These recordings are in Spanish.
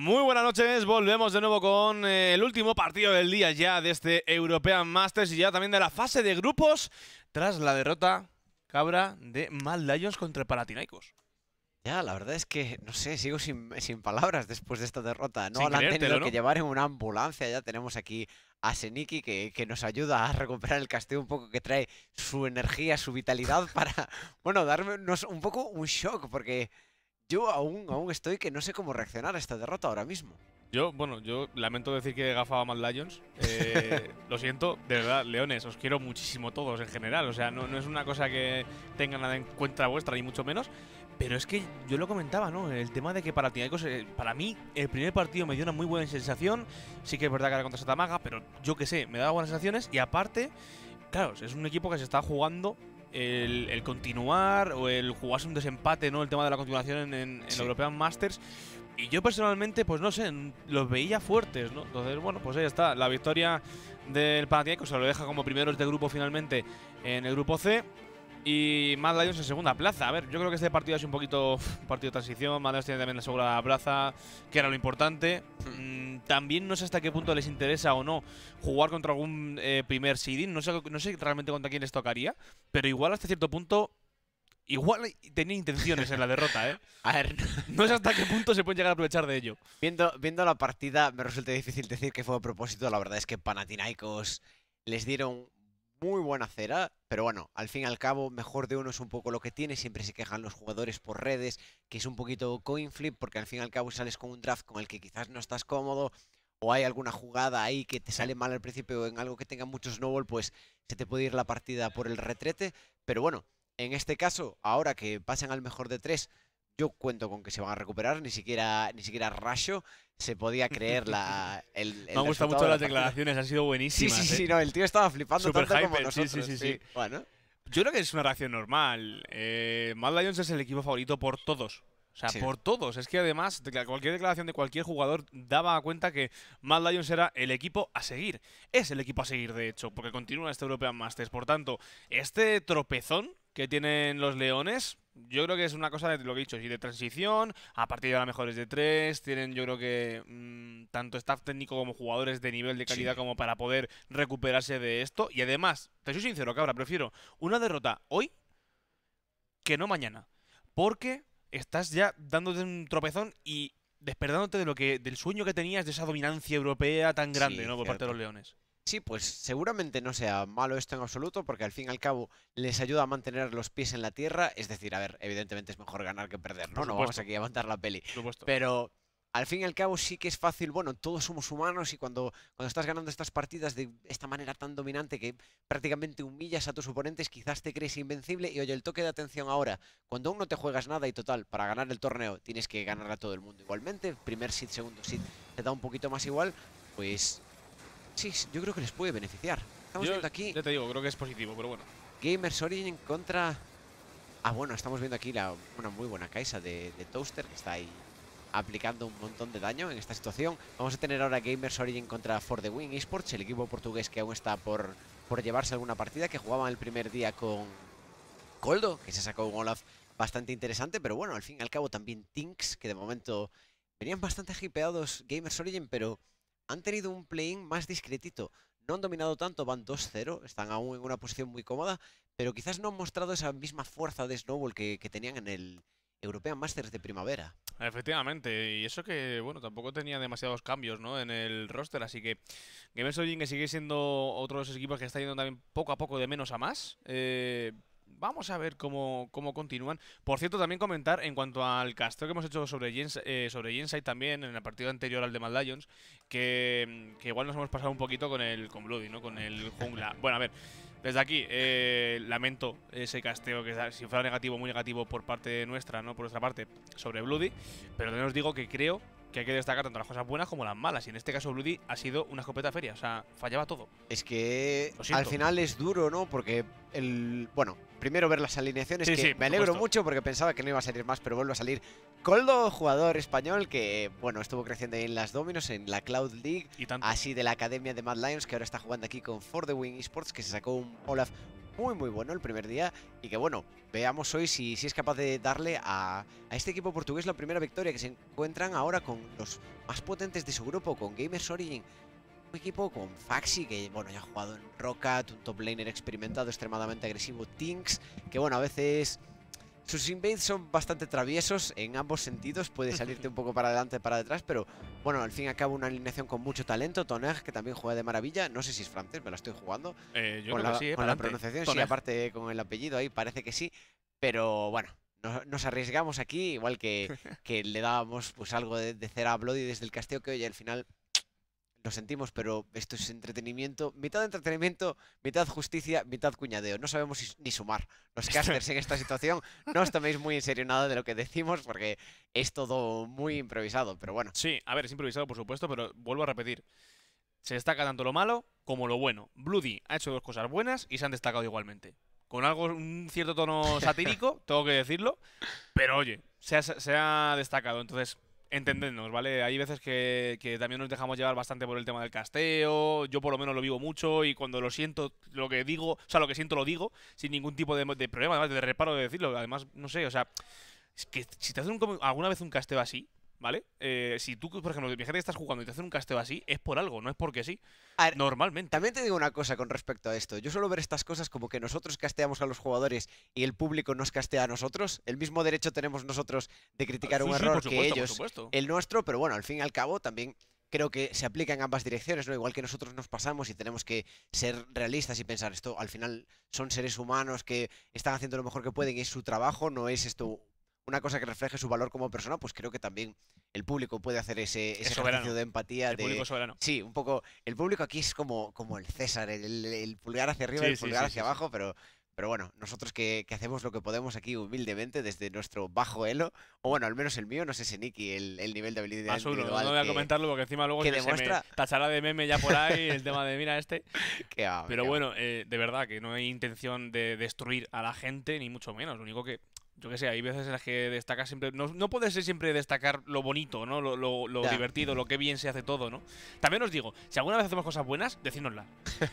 Muy buenas noches, volvemos de nuevo con eh, el último partido del día ya de este European Masters y ya también de la fase de grupos tras la derrota cabra de Mad Lions contra Palatinaios. Ya, la verdad es que, no sé, sigo sin, sin palabras después de esta derrota. No la han tenido ¿no? que llevar en una ambulancia. Ya tenemos aquí a Seniki que, que nos ayuda a recuperar el castillo un poco, que trae su energía, su vitalidad para, bueno, darnos un poco un shock, porque yo aún, aún estoy que no sé cómo reaccionar a esta derrota ahora mismo. Yo, bueno, yo lamento decir que he gafado a Mad Lions. Eh, lo siento, de verdad, Leones, os quiero muchísimo todos en general. O sea, no, no es una cosa que tenga nada en cuenta vuestra, ni mucho menos. Pero es que yo lo comentaba, ¿no? El tema de que para Tinaicos, eh, para mí, el primer partido me dio una muy buena sensación. Sí que es verdad que era contra Satamaga, pero yo qué sé, me daba buenas sensaciones. Y aparte, claro, es un equipo que se está jugando el, el continuar o el jugarse un desempate, ¿no? El tema de la continuación en, en. European Masters. Y yo personalmente, pues no sé, los veía fuertes, ¿no? Entonces, bueno, pues ahí está. La victoria del Panathinaikos se lo deja como primeros de grupo finalmente en el grupo C. Y Mad Lions en segunda plaza. A ver, yo creo que este partido es un poquito un partido de transición. Mad Lions tiene también la segunda plaza, que era lo importante. Mm, también no sé hasta qué punto les interesa o no jugar contra algún eh, primer seeding. No sé, no sé realmente contra quién les tocaría. Pero igual hasta cierto punto. Igual tenía intenciones en la derrota, ¿eh? A ver, No sé hasta qué punto se pueden llegar a aprovechar de ello. Viendo, viendo la partida, me resulta difícil decir que fue a propósito. La verdad es que Panathinaikos les dieron muy buena cera, pero bueno, al fin y al cabo, mejor de uno es un poco lo que tiene. Siempre se quejan los jugadores por redes, que es un poquito coin flip, porque al fin y al cabo sales con un draft con el que quizás no estás cómodo, o hay alguna jugada ahí que te sale mal al principio en algo que tenga mucho snowball, pues se te puede ir la partida por el retrete. Pero bueno, en este caso, ahora que pasan al mejor de tres, yo cuento con que se van a recuperar, ni siquiera, ni siquiera Rasho se podía creer la, el, el Me han gustado mucho de la las declaraciones, han sido Sí, buenísimas. sí, sí, ¿eh? no, el tío estaba flipando Super tanto como hyper, sí, nosotros. sí, sí, sí. Bueno, Yo creo que es una reacción normal. Eh, Mad Lions es el equipo favorito por todos. O sea, Sí. por todos. Es que además, de cualquier declaración de cualquier jugador daba cuenta que Mad Lions era el equipo a seguir. Es el equipo a seguir, de hecho, porque continúa este European Masters. Por tanto, este tropezón que tienen los Leones, yo creo que es una cosa de lo que he dicho, sí, de transición, a partir de ahora mejores de tres, tienen yo creo que mm, tanto staff técnico como jugadores de nivel de calidad Sí. como para poder recuperarse de esto. Y además, te soy sincero, cabra, prefiero una derrota hoy que no mañana. Porque estás ya dándote un tropezón y despertándote de lo que del sueño que tenías de esa dominancia europea tan grande, Sí, ¿no? Por parte de los Leones. Sí, pues seguramente no sea malo esto en absoluto, porque al fin y al cabo les ayuda a mantener los pies en la tierra. Es decir, a ver, evidentemente es mejor ganar que perder, ¿no? No vamos aquí a avanzar la peli. Pero al fin y al cabo sí que es fácil, bueno, todos somos humanos y cuando, cuando estás ganando estas partidas de esta manera tan dominante que prácticamente humillas a tus oponentes, quizás te crees invencible y oye, el toque de atención ahora, cuando aún no te juegas nada y total, para ganar el torneo tienes que ganar a todo el mundo igualmente, primer seed, segundo seed, te da un poquito más igual, pues sí, sí, yo creo que les puede beneficiar. Estamos Yo viendo aquí ya te digo, creo que es positivo, pero bueno. Gamers Origin contra... Ah, bueno, estamos viendo aquí la, una muy buena Kaisa de, de Toaster que está ahí aplicando un montón de daño en esta situación. Vamos a tener ahora Gamers Origin contra For the Win Esports, el equipo portugués que aún está por, por llevarse alguna partida, que jugaban el primer día con Coldo, que se sacó un Olaf bastante interesante, pero bueno, al fin y al cabo también Tinks, que de momento venían bastante hipeados Gamers Origin, pero han tenido un play-in más discretito. No han dominado tanto, van 2-0, están aún en una posición muy cómoda, pero quizás no han mostrado esa misma fuerza de Snowball que, tenían en el European Masters de primavera. Efectivamente, y eso que, bueno, tampoco tenía demasiados cambios, ¿no? En el roster, así que Gamers Origin que sigue siendo otro de esos equipos que está yendo también poco a poco de menos a más. Eh, vamos a ver cómo, cómo continúan. Por cierto, también comentar en cuanto al casteo que hemos hecho sobre Gens, eh, sobre también en el partido anterior al de Mad Lions, que, que igual nos hemos pasado un poquito con el con Bloody, ¿no? Con el jungla. Bueno, a ver, desde aquí eh, lamento ese casteo que si fuera negativo, muy negativo por parte nuestra, no por nuestra parte, sobre Bloody, pero también os digo que creo que hay que destacar tanto las cosas buenas como las malas. Y en este caso Bloody ha sido una escopeta feria, o sea, fallaba todo. Es que al final es duro, ¿no? Porque el. Bueno, primero ver las alineaciones, Sí, que sí, me alegro supuesto. mucho porque pensaba que no iba a salir más, pero vuelve a salir Coldo, jugador español que, bueno, estuvo creciendo ahí en las Dominos, en la Cloud League, Y tanto. así de la academia de Mad Lions, que ahora está jugando aquí con For the Wing Esports, que se sacó un Olaf muy muy bueno el primer día y que bueno, veamos hoy si, si es capaz de darle a, a este equipo portugués la primera victoria que se encuentran ahora con los más potentes de su grupo, con Gamers Origin. Un equipo con Faxi, que bueno, ya ha jugado en Rocket, un top laner experimentado, extremadamente agresivo, Tinks, que bueno, a veces sus invades son bastante traviesos en ambos sentidos, puede salirte un poco para adelante, para detrás, pero bueno, al fin y al cabo una alineación con mucho talento. Toneg, que también juega de maravilla, no sé si es francés, me lo estoy jugando. Eh, yo con creo la, que sí, con la pronunciación, sí, aparte con el apellido ahí parece que sí, pero bueno. no- Nos arriesgamos aquí, igual que, que le dábamos pues algo de, de cera a Bloody desde el casteo que hoy al final lo sentimos, pero esto es entretenimiento, mitad entretenimiento, mitad justicia, mitad cuñadeo. No sabemos ni sumar los casters en esta situación. No os toméis muy en serio nada de lo que decimos porque es todo muy improvisado, pero bueno. Sí, a ver, es improvisado, por supuesto, pero vuelvo a repetir. Se destaca tanto lo malo como lo bueno. Bloody ha hecho dos cosas buenas y se han destacado igualmente. Con algo, un cierto tono satírico, tengo que decirlo, pero oye, se ha, se ha destacado. Entonces, entendednos, ¿vale? Hay veces que, que también nos dejamos llevar bastante por el tema del casteo. Yo por lo menos lo vivo mucho y cuando lo siento, lo que digo, o sea, lo que siento lo digo, sin ningún tipo de, de problema, además de reparo de decirlo. Además, no sé, o sea, que si te hacen un alguna vez un casteo así, ¿vale? Eh, si tú, por ejemplo, fíjate que estás jugando y te hacen un casteo así, es por algo, no es porque sí. Ver, Normalmente. También te digo una cosa con respecto a esto. Yo suelo ver estas cosas como que nosotros casteamos a los jugadores y el público nos castea a nosotros. El mismo derecho tenemos nosotros de criticar un Sí, sí, error supuesto, que por ellos supuesto. el nuestro, pero bueno, al fin y al cabo también creo que se aplica en ambas direcciones, ¿no? Igual que nosotros nos pasamos y tenemos que ser realistas y pensar esto, al final son seres humanos que están haciendo lo mejor que pueden y es su trabajo, no es esto una cosa que refleje su valor como persona, pues creo que también el público puede hacer ese, ese ejercicio de empatía, El de, público soberano. Sí, un poco. El público aquí es como, como el César, el, el pulgar hacia arriba Sí, y el pulgar sí, hacia sí, abajo, pero, pero bueno, nosotros que, que hacemos lo que podemos aquí humildemente desde nuestro bajo elo, o bueno, al menos el mío, no sé si Nicky, el, el nivel de habilidad Más uno, no, no voy a comentarlo porque encima luego que se, se me demuestra- tachará de meme ya por ahí el tema de mira este. que va, Pero bueno, eh, de verdad que no hay intención de destruir a la gente, ni mucho menos. Lo único que, yo que sé, hay veces en las que destacas siempre. No, no puede ser siempre destacar lo bonito, ¿no? Lo, lo- divertido, lo que bien se hace todo, ¿no? También os digo, si alguna vez hacemos cosas buenas, decídnoslas.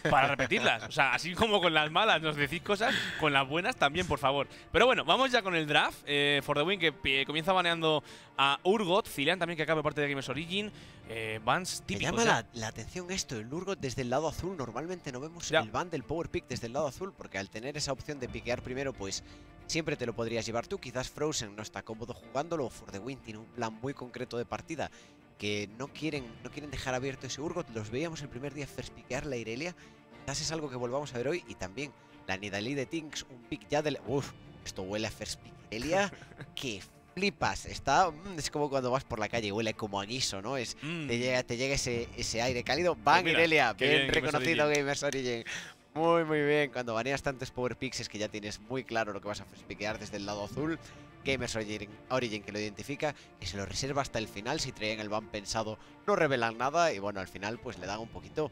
Para repetirlas. O sea, así como con las malas nos decís cosas, con las buenas también, por favor. Pero bueno, vamos ya con el draft. Eh, For the Win que eh, comienza baneando a Urgot, Zilean también que acaba de parte de Gamers Origin. Eh, Me llama la, la atención esto, el Urgot desde el lado azul. Normalmente no vemos Ya. el ban del Power Pick desde el lado azul, porque al tener esa opción de piquear primero, pues siempre te lo podrías llevar tú. Quizás Frozen no está cómodo jugándolo, o For the Win tiene un plan muy concreto de partida que no quieren, no quieren dejar abierto ese Urgot. Los veíamos el primer día first piquear la Irelia. Quizás es algo que volvamos a ver hoy. Y también la Nidalee de Tinks, un pick ya del. Uf, esto huele a first pick Irelia. que flipas. Está. mm, es como cuando vas por la calle y huele como a guiso, ¿no? Es Mm. te llega, te llega ese, ese aire cálido. Bang, mira, Irelia. Bien, reconocido Gamers Origin. Muy, muy bien. Cuando baneas tantos Power es que ya tienes muy claro lo que vas a piquear desde el lado azul. Gamers Origin, Origin que lo identifica y se lo reserva hasta el final. Si traían el ban pensado, no revelan nada. Y bueno, al final pues le dan un poquito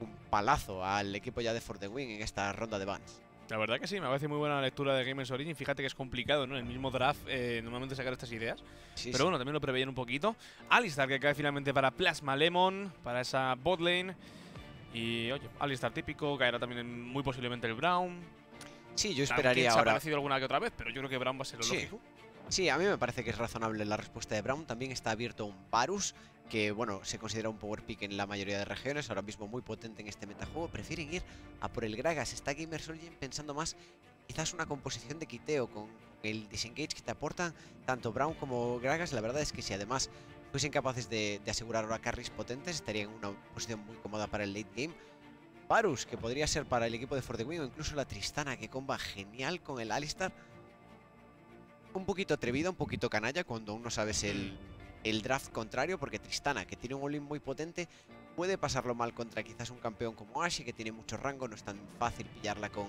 un palazo al equipo ya de For the Win en esta ronda de bans. La verdad que sí, me parece muy buena la lectura de Gamers Origin. Fíjate que es complicado, ¿no? En el mismo draft eh, normalmente sacar estas ideas. Sí, Pero sí. bueno, también lo preveían un poquito. Alistar que cae finalmente para Plasma Lemon, para esa bot lane. Y oye, Alistar típico, caerá también muy posiblemente el Brown. Sí, yo esperaría se ha ahora. aparecido alguna que otra vez, pero yo creo que Brown va a ser lo Sí. lógico. Sí, a mí me parece que es razonable la respuesta de Brown. También está abierto un Varus, que bueno, se considera un power pick en la mayoría de regiones, ahora mismo muy potente en este metajuego. Prefieren ir a por el Gragas. Está Gamers Origin pensando más quizás una composición de quiteo con el disengage que te aportan tanto Brown como Gragas. La verdad es que si además fuesen capaces de, asegurar ahora carries potentes, estarían en una posición muy cómoda para el late game. Varus, que podría ser para el equipo de For the o incluso la Tristana, que comba genial con el Alistar un poquito atrevida, un poquito canalla cuando aún no sabes el, el draft contrario, porque Tristana, que tiene un all muy potente, puede pasarlo mal contra quizás un campeón como Ashe, que tiene mucho rango, no es tan fácil pillarla con,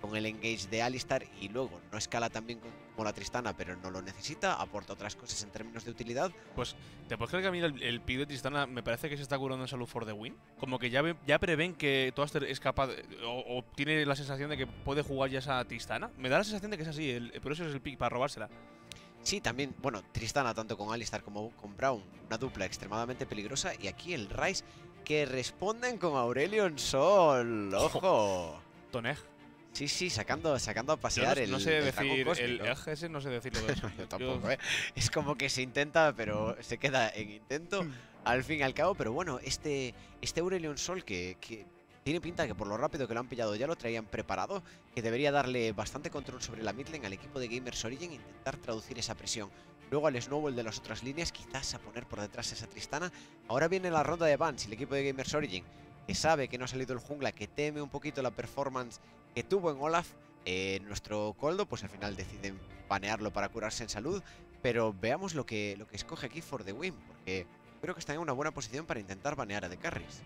con el engage de Alistar, y luego no escala tan bien como la Tristana, pero no lo necesita, aporta otras cosas en términos de utilidad. Pues, ¿te puedes creer que a mí el, el de Tristana me parece que se está curando en salud for the win? Como que ya, ya prevén que Toaster es capaz, o, tiene la sensación de que puede jugar ya esa Tristana. Me da la sensación de que es así, el, por eso es el pick, para robársela. Sí, también, bueno, Tristana tanto con Alistar como con Brown, una dupla extremadamente peligrosa, y aquí el Rice que responden con Aurelion Sol, ojo. Toneg. Sí, sí, sacando, sacando a Yo pasear no, el. no sé el decir, el cósmico. LGS no sé decirlo de eso. Yo Yo- tampoco, ¿eh? Es como que se intenta, pero se queda en intento al fin y al cabo. Pero bueno, este, este Aurelion Sol que, que tiene pinta que por lo rápido que lo han pillado ya lo traían preparado, que debería darle bastante control sobre la midlane al equipo de Gamers Origin e intentar traducir esa presión. Luego al Snowball de las otras líneas, quizás a poner por detrás esa Tristana. Ahora viene la ronda de bans y el equipo de Gamers Origin, que sabe que no ha salido el jungla, que teme un poquito la performance que tuvo en Olaf. eh, nuestro Coldo, pues al final deciden banearlo para curarse en salud. Pero veamos lo que, lo que escoge aquí For the Win, porque creo que está en una buena posición para intentar banear a The Carries.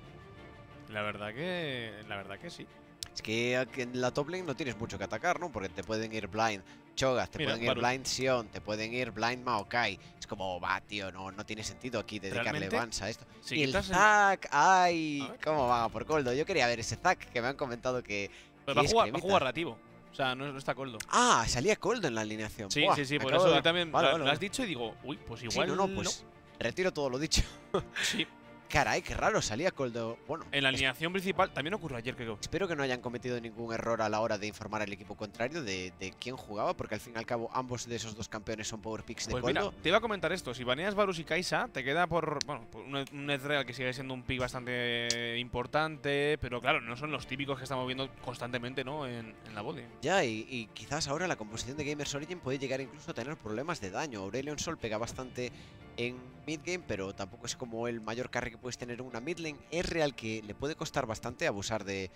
La verdad que. La verdad que sí. Es que aquí en la top lane no tienes mucho que atacar, ¿no? Porque te pueden ir Blind Cho'Gath, te Mira, pueden ir. Blind Sion, te pueden ir Blind Maokai. Es como, va, tío, no, no tiene sentido aquí dedicarle bans a esto. Si y el quitas el- Zac, ay, cómo va por Coldo. Yo quería ver ese Zac que me han comentado que... Pues que va, a jugar, va a cremita. jugar rativo. O sea, no, no está coldo. Ah, salía Coldo en la alineación. Sí, Buah, sí, sí, por eso de también Vale, lo, vale, lo has vale. dicho y digo, uy, pues Sí, igual. no, no, pues retiro todo lo dicho. Sí, Caray, qué raro, salía Coldo. Bueno, en la alineación principal también ocurrió ayer, creo. espero que no hayan cometido ningún error a la hora de informar al equipo contrario de, de quién jugaba, porque al fin y al cabo ambos de esos dos campeones son power picks de Pues mira, Coldo. te iba a comentar esto. Si baneas Varus y Kaisa, te queda por, bueno, por un, un Ezreal que sigue siendo un pick bastante importante, pero claro, no son los típicos que estamos viendo constantemente, ¿no? En, en la body. Ya, y, y quizás ahora la composición de Gamers Origin puede llegar incluso a tener problemas de daño. Aurelion Sol pega bastante en midgame, pero tampoco es como el mayor carry que puedes tener en una midlane. Es real que le puede costar bastante abusar de,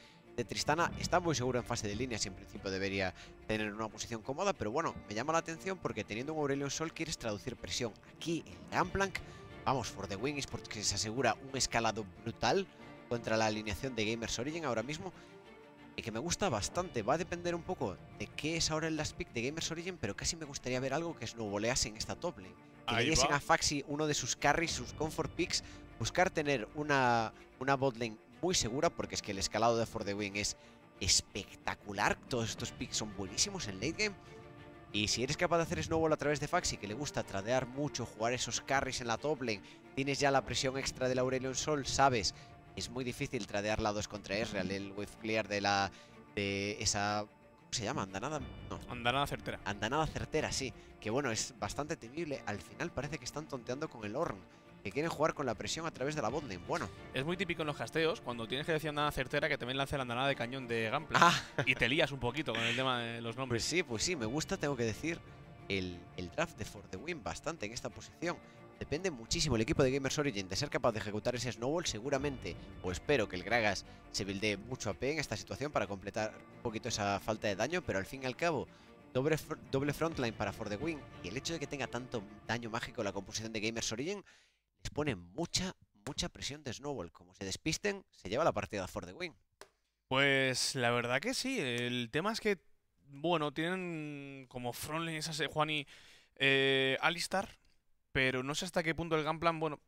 Tristana. Está muy seguro en fase de líneas y en principio debería tener una posición cómoda, pero bueno, me llama la atención porque teniendo un Aurelion Sol quieres traducir presión. Aquí en Gunplank, vamos, for the win es porque se asegura un escalado brutal contra la alineación de Gamers Origin ahora mismo y que me gusta bastante. Va a depender un poco de qué es ahora el last pick de Gamers Origin, pero casi me gustaría ver algo que snowbolease en esta top lane. Que le diesen a Faxi uno de sus carries, sus comfort picks, buscar tener una, una bot lane muy segura, porque es que el escalado de For the Wing es espectacular. Todos estos picks son buenísimos en late game. Y si eres capaz de hacer snowball a través de Faxi, que le gusta tradear mucho, jugar esos carries en la top lane, tienes ya la presión extra del Aurelion Sol, sabes, es muy difícil tradear la 2 contra Ezreal, el wave clear de la de esa ¿cómo se llama? Andanada, no, Andará certera. andanada certera, sí, que bueno, es bastante temible. Al final parece que están tonteando con el Orn, que quieren jugar con la presión a través de la botlane. Bueno, Es muy típico en los casteos, cuando tienes que decir andanada certera, que también lance la andanada de cañón de Gunplay. ah, Y te lías un poquito con el tema de los pues nombres. sí, pues sí, me gusta, tengo que decir, el, el draft de For the Win bastante en esta posición. Depende muchísimo el equipo de Gamers Origin de ser capaz de ejecutar ese snowball. Seguramente, o espero que el Gragas se buildee mucho AP en esta situación para completar un poquito esa falta de daño, pero al fin y al cabo, doble, doble frontline para For the Win y el hecho de que tenga tanto daño mágico la composición de Gamers Origin les pone mucha, mucha presión de snowball. Como se despisten, se lleva la partida For the Win. Pues la verdad que sí. El tema es que, bueno, tienen como frontline esas eh, Juan y eh, Alistar, pero no sé hasta qué punto el Gunplan, bueno,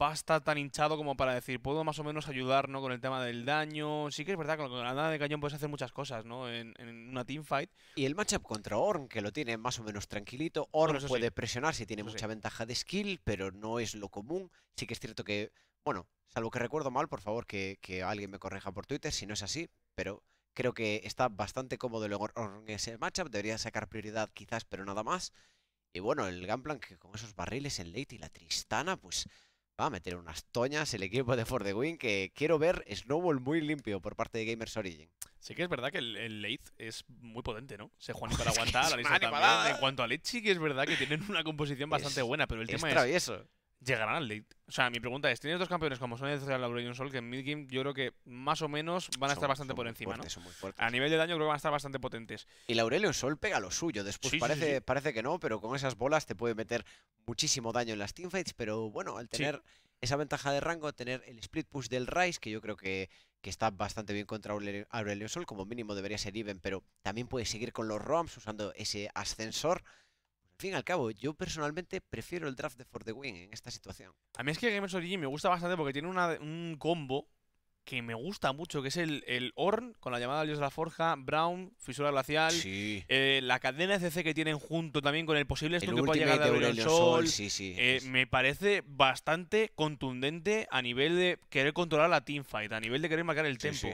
va a estar tan hinchado como para decir, puedo más o menos ayudar, ¿no? Con el tema del daño. Sí que es verdad con la nada de cañón puedes hacer muchas cosas, ¿no? En, en una teamfight. Y el matchup contra Orn, que lo tiene más o menos tranquilito. Orn Bueno, eso sí. puede presionar si tiene Eso sí. mucha ventaja de skill, pero no es lo común. Sí que es cierto que, bueno, salvo que recuerdo mal, por favor que, que alguien me corrija por Twitter si no es así, pero creo que está bastante cómodo el Orn en ese matchup. Debería sacar prioridad quizás, pero nada más. Y bueno, el Gunplan que con esos barriles en late y la Tristana, pues va a meter unas toñas el equipo de For the Win que quiero ver Snowball muy limpio por parte de Gamers Origin. Sí que es verdad que el, el late es muy potente, ¿no? Ese Juan para aguantar, es Alistar una también. En cuanto a late sí que es verdad que tienen una composición bastante Es- buena, pero el tema es, travieso. Llegarán al late. O sea, mi pregunta es, tienes dos campeones como son el Lauro y un Sol que en midgame yo creo que más o menos van a Son- estar bastante son por encima, fuertes, son muy fuertes. ¿no? A nivel de daño creo que van a estar bastante potentes. Y la Aurelion Sol pega lo suyo. Después Sí, sí, sí, parece, sí. parece que no, pero con esas bolas te puede meter muchísimo daño en las teamfights. Pero bueno, al tener esa ventaja de rango, tener el split push del Rise, que yo creo que, que está bastante bien contra Aurelio, Aurelion Sol, como mínimo debería ser even, pero también puede seguir con los roams usando ese ascensor. Al fin y al cabo, yo personalmente prefiero el draft de For the Win en esta situación. A mí es que Gamers Origin me gusta bastante porque tiene una- un combo que me gusta mucho, que es el, el Orn con la llamada al dios de la forja, Brown, fisura glacial, Sí. eh, la cadena CC que tienen junto también con el posible El stun que pueda llegar de Sol, Sol. sí, sí. eh, me parece bastante contundente a nivel de querer controlar la teamfight, a nivel de querer marcar el tempo.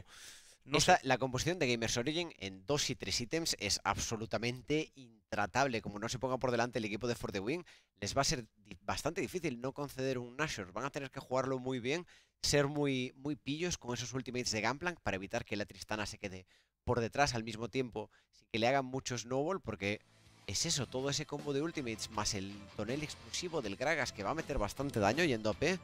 No. La composición de Gamers Origin en dos y tres ítems es absolutamente intratable. Como no se ponga por delante el equipo de For the Win, les va a ser bastante difícil no conceder un Nashor. Van a tener que jugarlo muy bien, ser muy, muy pillos con esos ultimates de Gunplank para evitar que la Tristana se quede por detrás al mismo tiempo, sin que le hagan mucho snowball, porque es eso, todo ese combo de ultimates más el tonel explosivo del Gragas que va a meter bastante daño yendo a P.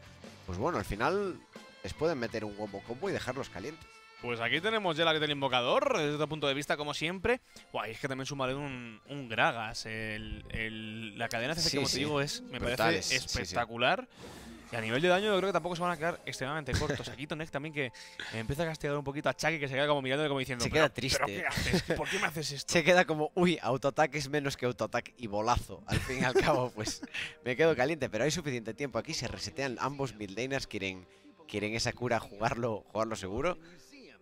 Pues bueno, al final les pueden meter un combo combo y dejarlos calientes. Pues aquí tenemos ya la que del invocador, desde otro punto de vista, como siempre. Guay, es que también sumaré un, un Gragas. El, el- la cadena CC, Sí, como sí. te digo, es, me Brutales, parece sí. espectacular. Y a nivel de daño, yo creo que tampoco se van a quedar extremadamente cortos. Aquí Tonek también que empieza a castigar un poquito a Chucky, que se queda como mirándole como diciendo. Se "Pero- queda triste". ¿Pero qué haces? ¿Por qué me haces esto? Se queda como, uy, autoataque es menos que autoataque y bolazo. Al fin y al cabo, pues me quedo caliente, pero hay suficiente tiempo aquí. Se resetean ambos midlaners, quieren, quieren esa cura, jugarlo, jugarlo seguro.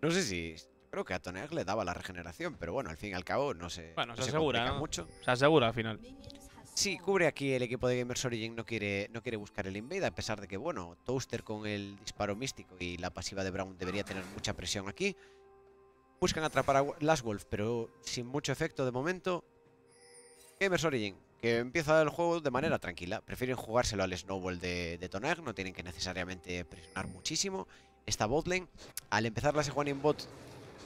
No sé si. Creo que a Toneag le daba la regeneración, pero bueno, al fin y al cabo no se, Bueno, no se se asegura, mucho. Se asegura al final. Sí, cubre aquí el equipo de Gamers Origin, no quiere, no quiere buscar el invade, a pesar de que, bueno, Toaster con el disparo místico y la pasiva de Brown debería tener mucha presión aquí. Buscan atrapar a Last Wolf, pero sin mucho efecto de momento. Gamers Origin, que empieza el juego de manera tranquila. Prefieren jugárselo al Snowball de, de Tonag, no tienen que necesariamente presionar muchísimo. Esta botlane, al empezar la Sejuani en bot,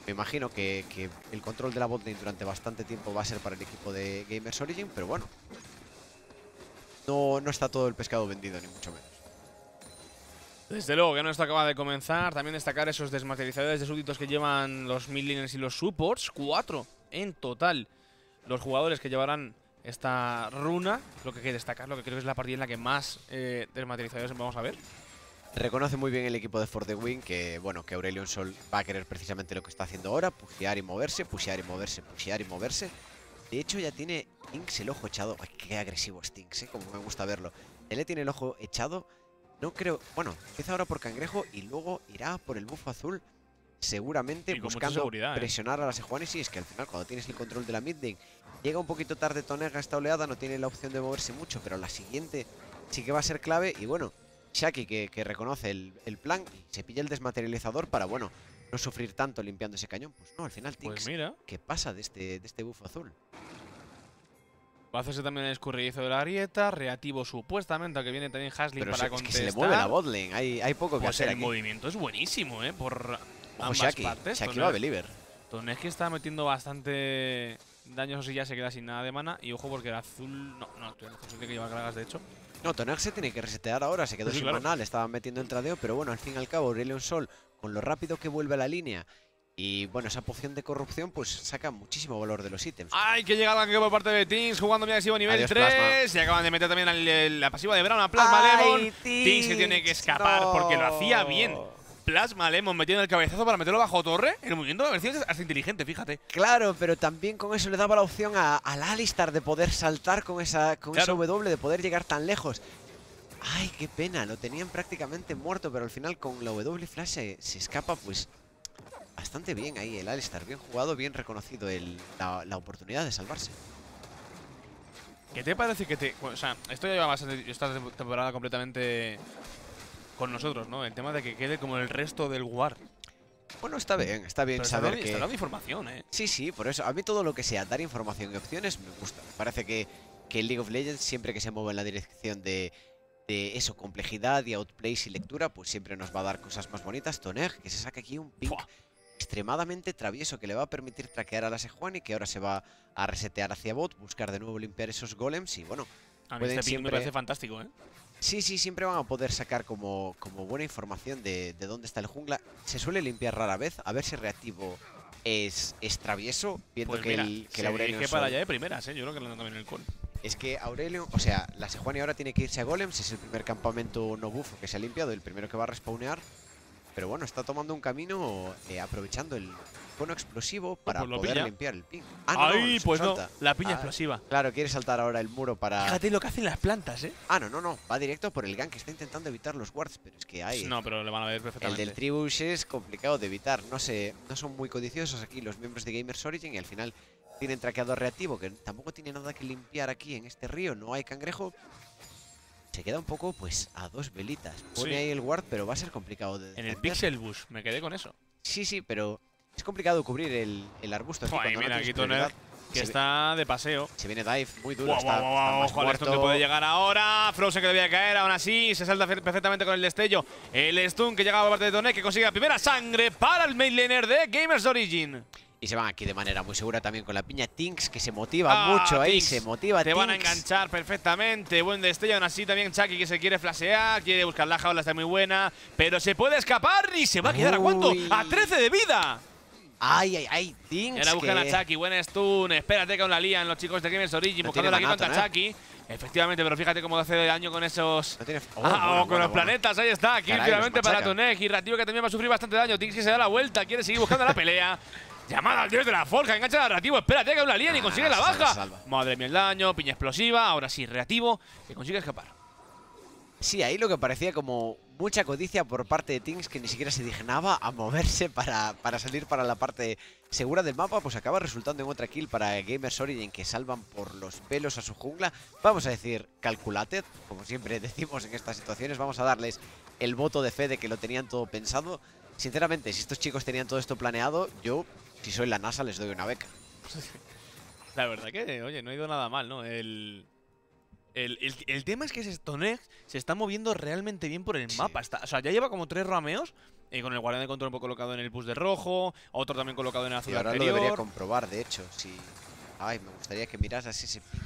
me imagino que, el control de la botlane durante bastante tiempo va a ser para el equipo de Gamers Origin, pero bueno, no, no está todo el pescado vendido, ni mucho menos. Desde luego que no esto acaba de comenzar. También destacar esos desmaterializadores de súbditos que llevan los midlaners y los supports. Cuatro en total. Los jugadores que llevarán esta runa. Lo que hay que destacar, lo que creo que es la partida en la que más eh, desmaterializadores vamos a ver. Reconoce muy bien el equipo de For the Win que, bueno, que Aurelion Sol va a querer precisamente lo que está haciendo ahora, pushear y moverse, pushear y moverse, pushear y moverse. De hecho, ya tiene Tinks el ojo echado. Ay, qué agresivo es Tinks, ¿eh? como me gusta verlo. Él le tiene el ojo echado. No creo. Bueno, empieza ahora por Cangrejo y luego irá por el bufo azul. Seguramente Y buscando ¿eh? presionar a la Sejuani. Sí, es que al final, cuando tienes el control de la mid lane, llega un poquito tarde Tonega esta oleada, no tiene la opción de moverse mucho, pero la siguiente sí que va a ser clave. Y bueno, Shaki que, que reconoce el, el plan y se pilla el desmaterializador para, bueno, no sufrir tanto limpiando ese cañón. Pues no, al final Tinks, Pues mira, ¿qué pasa de este, de este bufo azul? va a hacerse también el escurridizo de la grieta. Reactivo supuestamente, que viene también Hasley para se- es que contestar. se le mueve la botlane, hay, hay poco que Pues hacer el aquí. movimiento es buenísimo, ¿eh? Por ambas Shaki, partes. Shaki va a believer. Tonek que está metiendo bastante daño, eso sí, ya se queda sin nada de mana. Y ojo, porque el azul. No, no, el azul tiene que llevar cargas, de hecho. No, Tonag se tiene que resetear ahora, se quedó Sí, sin claro. maná, le estaban metiendo el tradeo, pero bueno, al fin y al cabo, Aurelion Sol, con lo rápido que vuelve a la línea y bueno, esa poción de corrupción, pues saca muchísimo valor de los ítems. ¡Ay, que llega la que por parte de Tings jugando muy agresivo a nivel Adiós, 3! Y acaban de meter también al- el- la pasiva de Brown a Plasma ¡Ay, Lemon. Tings que tiene que escapar porque lo hacía bien. Plasma Lemon metiendo el cabezazo para meterlo bajo torre. El movimiento de versión es hasta inteligente, fíjate. Claro, pero también con eso le daba la opción a- al Alistar de poder saltar con esa, con esa. W, de poder llegar tan lejos. Ay, qué pena, lo tenían prácticamente muerto, pero al final con la W Flash se, se escapa pues bastante bien ahí el Alistar. Bien jugado, bien reconocido el- la, la oportunidad de salvarse. ¿Qué te parece que te.? o sea, esto ya lleva bastante. Esta tem- temporada completamente con nosotros, ¿no? El tema de que quede como el resto del War. Bueno, está bien, está bien Pero está saber dando, que... está dando información, ¿eh? Sí, sí, por eso. A mí todo lo que sea dar información y opciones me gusta. Me parece que, que el League of Legends, siempre que se mueva en la dirección de, de eso, complejidad y outplays y lectura, pues siempre nos va a dar cosas más bonitas. Toneg, que se saca aquí un pink Fua. extremadamente travieso que le va a permitir traquear a la Sejuani, que ahora se va a resetear hacia bot, buscar de nuevo limpiar esos golems y bueno, A mí este siempre- me parece fantástico, ¿eh? Sí, sí, siempre van a poder sacar como, como buena información de, de dónde está el jungla. Se suele limpiar rara vez, a ver si reactivo es, es travieso, viendo Pues que, mira, el, que el Aurelion dirige para allá de primeras, ¿eh? Yo creo que también el call. Es que Aurelion, o sea, la Sejuani ahora tiene que irse a Golems, es el primer campamento no bufo que se ha limpiado, el primero que va a respawnear. Pero bueno, está tomando un camino eh, aprovechando el cono explosivo para pues poder pilla. limpiar el ping. Ah, no, no, ¡Ay! se pues no, la piña Ah, explosiva. Claro, quiere saltar ahora el muro para. Fíjate lo que hacen las plantas, ¿eh? Ah, no, no, no. Va directo por el gank, está intentando evitar los wards, pero es que hay. No, pero le van a ver El perfectamente. del Tribush es complicado de evitar. No sé, no son muy codiciosos aquí los miembros de Gamers Origin y al final tienen traqueador reactivo que tampoco tiene nada que limpiar aquí en este río. No hay cangrejo. Se queda un poco, pues, a dos velitas. Pone Sí. ahí el ward, pero va a ser complicado de En el. Pixel Bush, me quedé con eso. Sí, sí, pero Es complicado cubrir el, el arbusto aquí no mira, aquí Toner, que está de paseo. Se viene dive muy duro. Está, ojo al stun que puede llegar ahora. Frozen que debía caer, aún así se salta perfectamente con el destello. El stun que llegaba por parte de Tonet que consigue la primera sangre para el main laner de Gamers Origin. Y se van aquí de manera muy segura también con la piña Tinks, que se motiva Ah, mucho ahí, Tinks, se motiva Te van a enganchar perfectamente. Buen destello, aún así también Chucky que se quiere flashear, quiere buscar la jaula, está muy buena. Pero se puede escapar y se va a quedar a cuánto? A 13 de vida. Ay, ay, ay, Tinks. ahora buscan que- a Chucky, buen stun. Espérate que aún la lían los chicos de Gamers Origin, No buscando aquí maná, contra Tonet. Chucky. Efectivamente, pero fíjate cómo hace daño con esos. No tiene... Oh, ah, bueno, o con bueno, los bueno. planetas, ahí está. Kill Caray, finalmente para. Tonek. Y Ratio que también va a sufrir bastante daño. Tinks que se da la vuelta, quiere seguir buscando la pelea. Llamada al dios de la forja, engancha a Reativo, espérate que la lían y Ah, consigue la baja. salva. Madre mía, el daño, piña explosiva. Ahora sí, Reativo, que consigue escapar. Sí, ahí lo que parecía como mucha codicia por parte de Tinks que ni siquiera se dignaba a moverse para, para salir para la parte segura del mapa, pues acaba resultando en otra kill para Gamers Origin que salvan por los pelos a su jungla. Vamos a decir calculated, como siempre decimos en estas situaciones, vamos a darles el voto de fe de que lo tenían todo pensado. Sinceramente, si estos chicos tenían todo esto planeado, yo, si soy la NASA, les doy una beca. La verdad que, oye, no ha ido nada mal, ¿no? El, el, el- el tema es que ese Stonex se está moviendo realmente bien por el Sí. mapa. Está, o sea, ya lleva como tres rameos, eh, con el guardián de control colocado en el bus de rojo, otro también colocado en el azul Y ahora lo debería comprobar, de hecho. Si... Ay, me gustaría que miraras ese pic,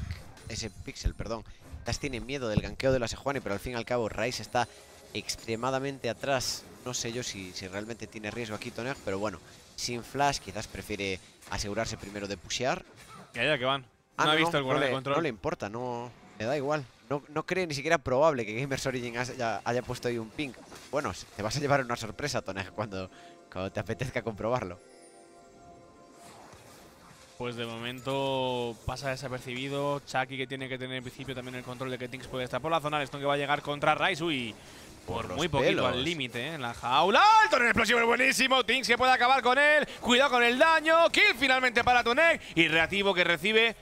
ese pixel, perdón. Taz tiene miedo del ganqueo de la Sejuani, pero al fin y al cabo Rice está extremadamente atrás. No sé yo si, si realmente tiene riesgo aquí Toner, pero bueno, sin flash quizás prefiere asegurarse primero de pushear. Y allá que van. Ah, no, ha visto el guardián de control. no le importa, no le da igual. No, no cree ni siquiera probable que Gamers Origin haya, haya puesto ahí un ping. Bueno, te vas a llevar una sorpresa, Tonej, cuando, cuando te apetezca comprobarlo. Pues de momento pasa desapercibido. Chucky que tiene que tener en principio también el control de que Tinks puede estar por la zona. Esto que va a llegar contra Rice. Uy, por, muy poquito al límite, ¿eh? En la jaula. ¡El torneo explosivo es buenísimo! Tinks que puede acabar con él. Cuidado con el daño. Kill finalmente para Tonek. Y reactivo que recibe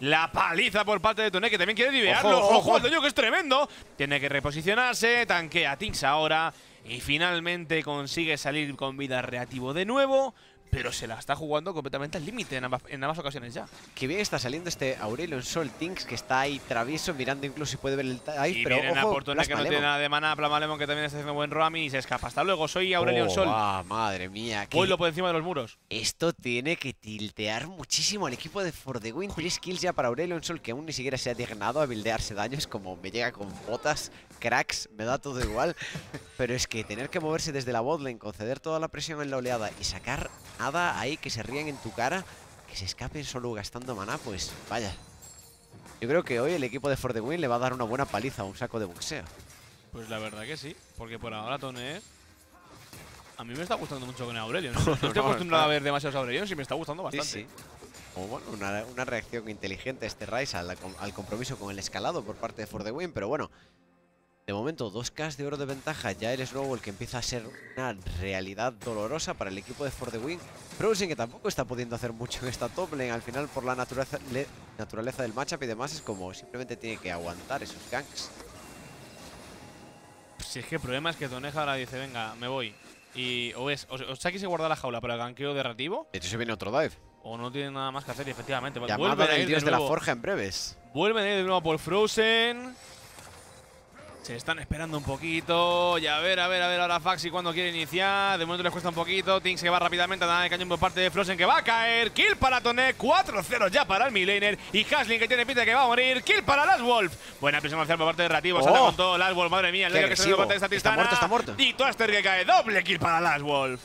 la paliza por parte de Tonek, que también quiere liberarlo. Ojo, ¡Ojo, ojo. el daño que es tremendo! Tiene que reposicionarse. Tanquea Tinks ahora. Y finalmente consigue salir con vida reactivo de nuevo. Pero se la está jugando completamente al límite en ambas, en ambas ocasiones ya. Que bien está saliendo este Aurelion Sol Tinks que está ahí travieso mirando incluso si puede ver el dive, Y pero ojo, por Tonek, que no tiene nada de mana, Plasma Lemon que también está haciendo buen roam y se escapa. Hasta luego, soy Aurelion Oh, Sol. va, madre mía, que Vuelo por encima de los muros. esto tiene que tiltear muchísimo al equipo de For the Win. Tres kills ya para Aurelion Sol que aún ni siquiera se ha dignado a buildearse daños como me llega con botas, cracks, me da todo igual. pero es que tener que moverse desde la botlane, conceder toda la presión en la oleada y sacar nada ahí que se ríen en tu cara, que se escapen solo gastando maná, pues vaya. Yo creo que hoy el equipo de For the Win le va a dar una buena paliza a un saco de boxeo. Pues la verdad que sí, porque por ahora Tonek. A mí me está gustando mucho con Aurelion. ¿no? No estoy No, acostumbrado a ver demasiados Aurelion y me está gustando Sí, bastante. sí. O bueno, una, una reacción inteligente este Rise al, al compromiso con el escalado por parte de For the Win, pero bueno. De momento, 2K de oro de ventaja, ya el que empieza a ser una realidad dolorosa para el equipo de For the Win. Frozen que tampoco está pudiendo hacer mucho en esta top lane, al final por la naturaleza, le- naturaleza del matchup y demás es como simplemente tiene que aguantar esos ganks. Si es que el problema es que Tonek ahora dice, venga, me voy. Y o es, o, se guarda la jaula para el ganqueo de hecho se viene otro dive. o no tiene nada más que hacer y efectivamente. Llamada vuelven a del dios de de la forja en breves. Vuelven de nuevo por Frozen. Se están esperando un poquito. Y a ver, a ver, a ver ahora Faxi cuando quiere iniciar. De momento les cuesta un poquito. Tinks que va rápidamente. Nada de cañón por parte de Frozen que va a caer. Kill para Tonek. 4-0 ya para el Milaner. Y Hasling que tiene pinta que va a morir. Kill para Last Wolf. Buena presión marcial por parte de Rativo. Oh. con todo Last Wolf. Madre mía. El que parte de esta. Está muerto, está muerto. Y Toaster que cae. Doble kill para Last Wolf.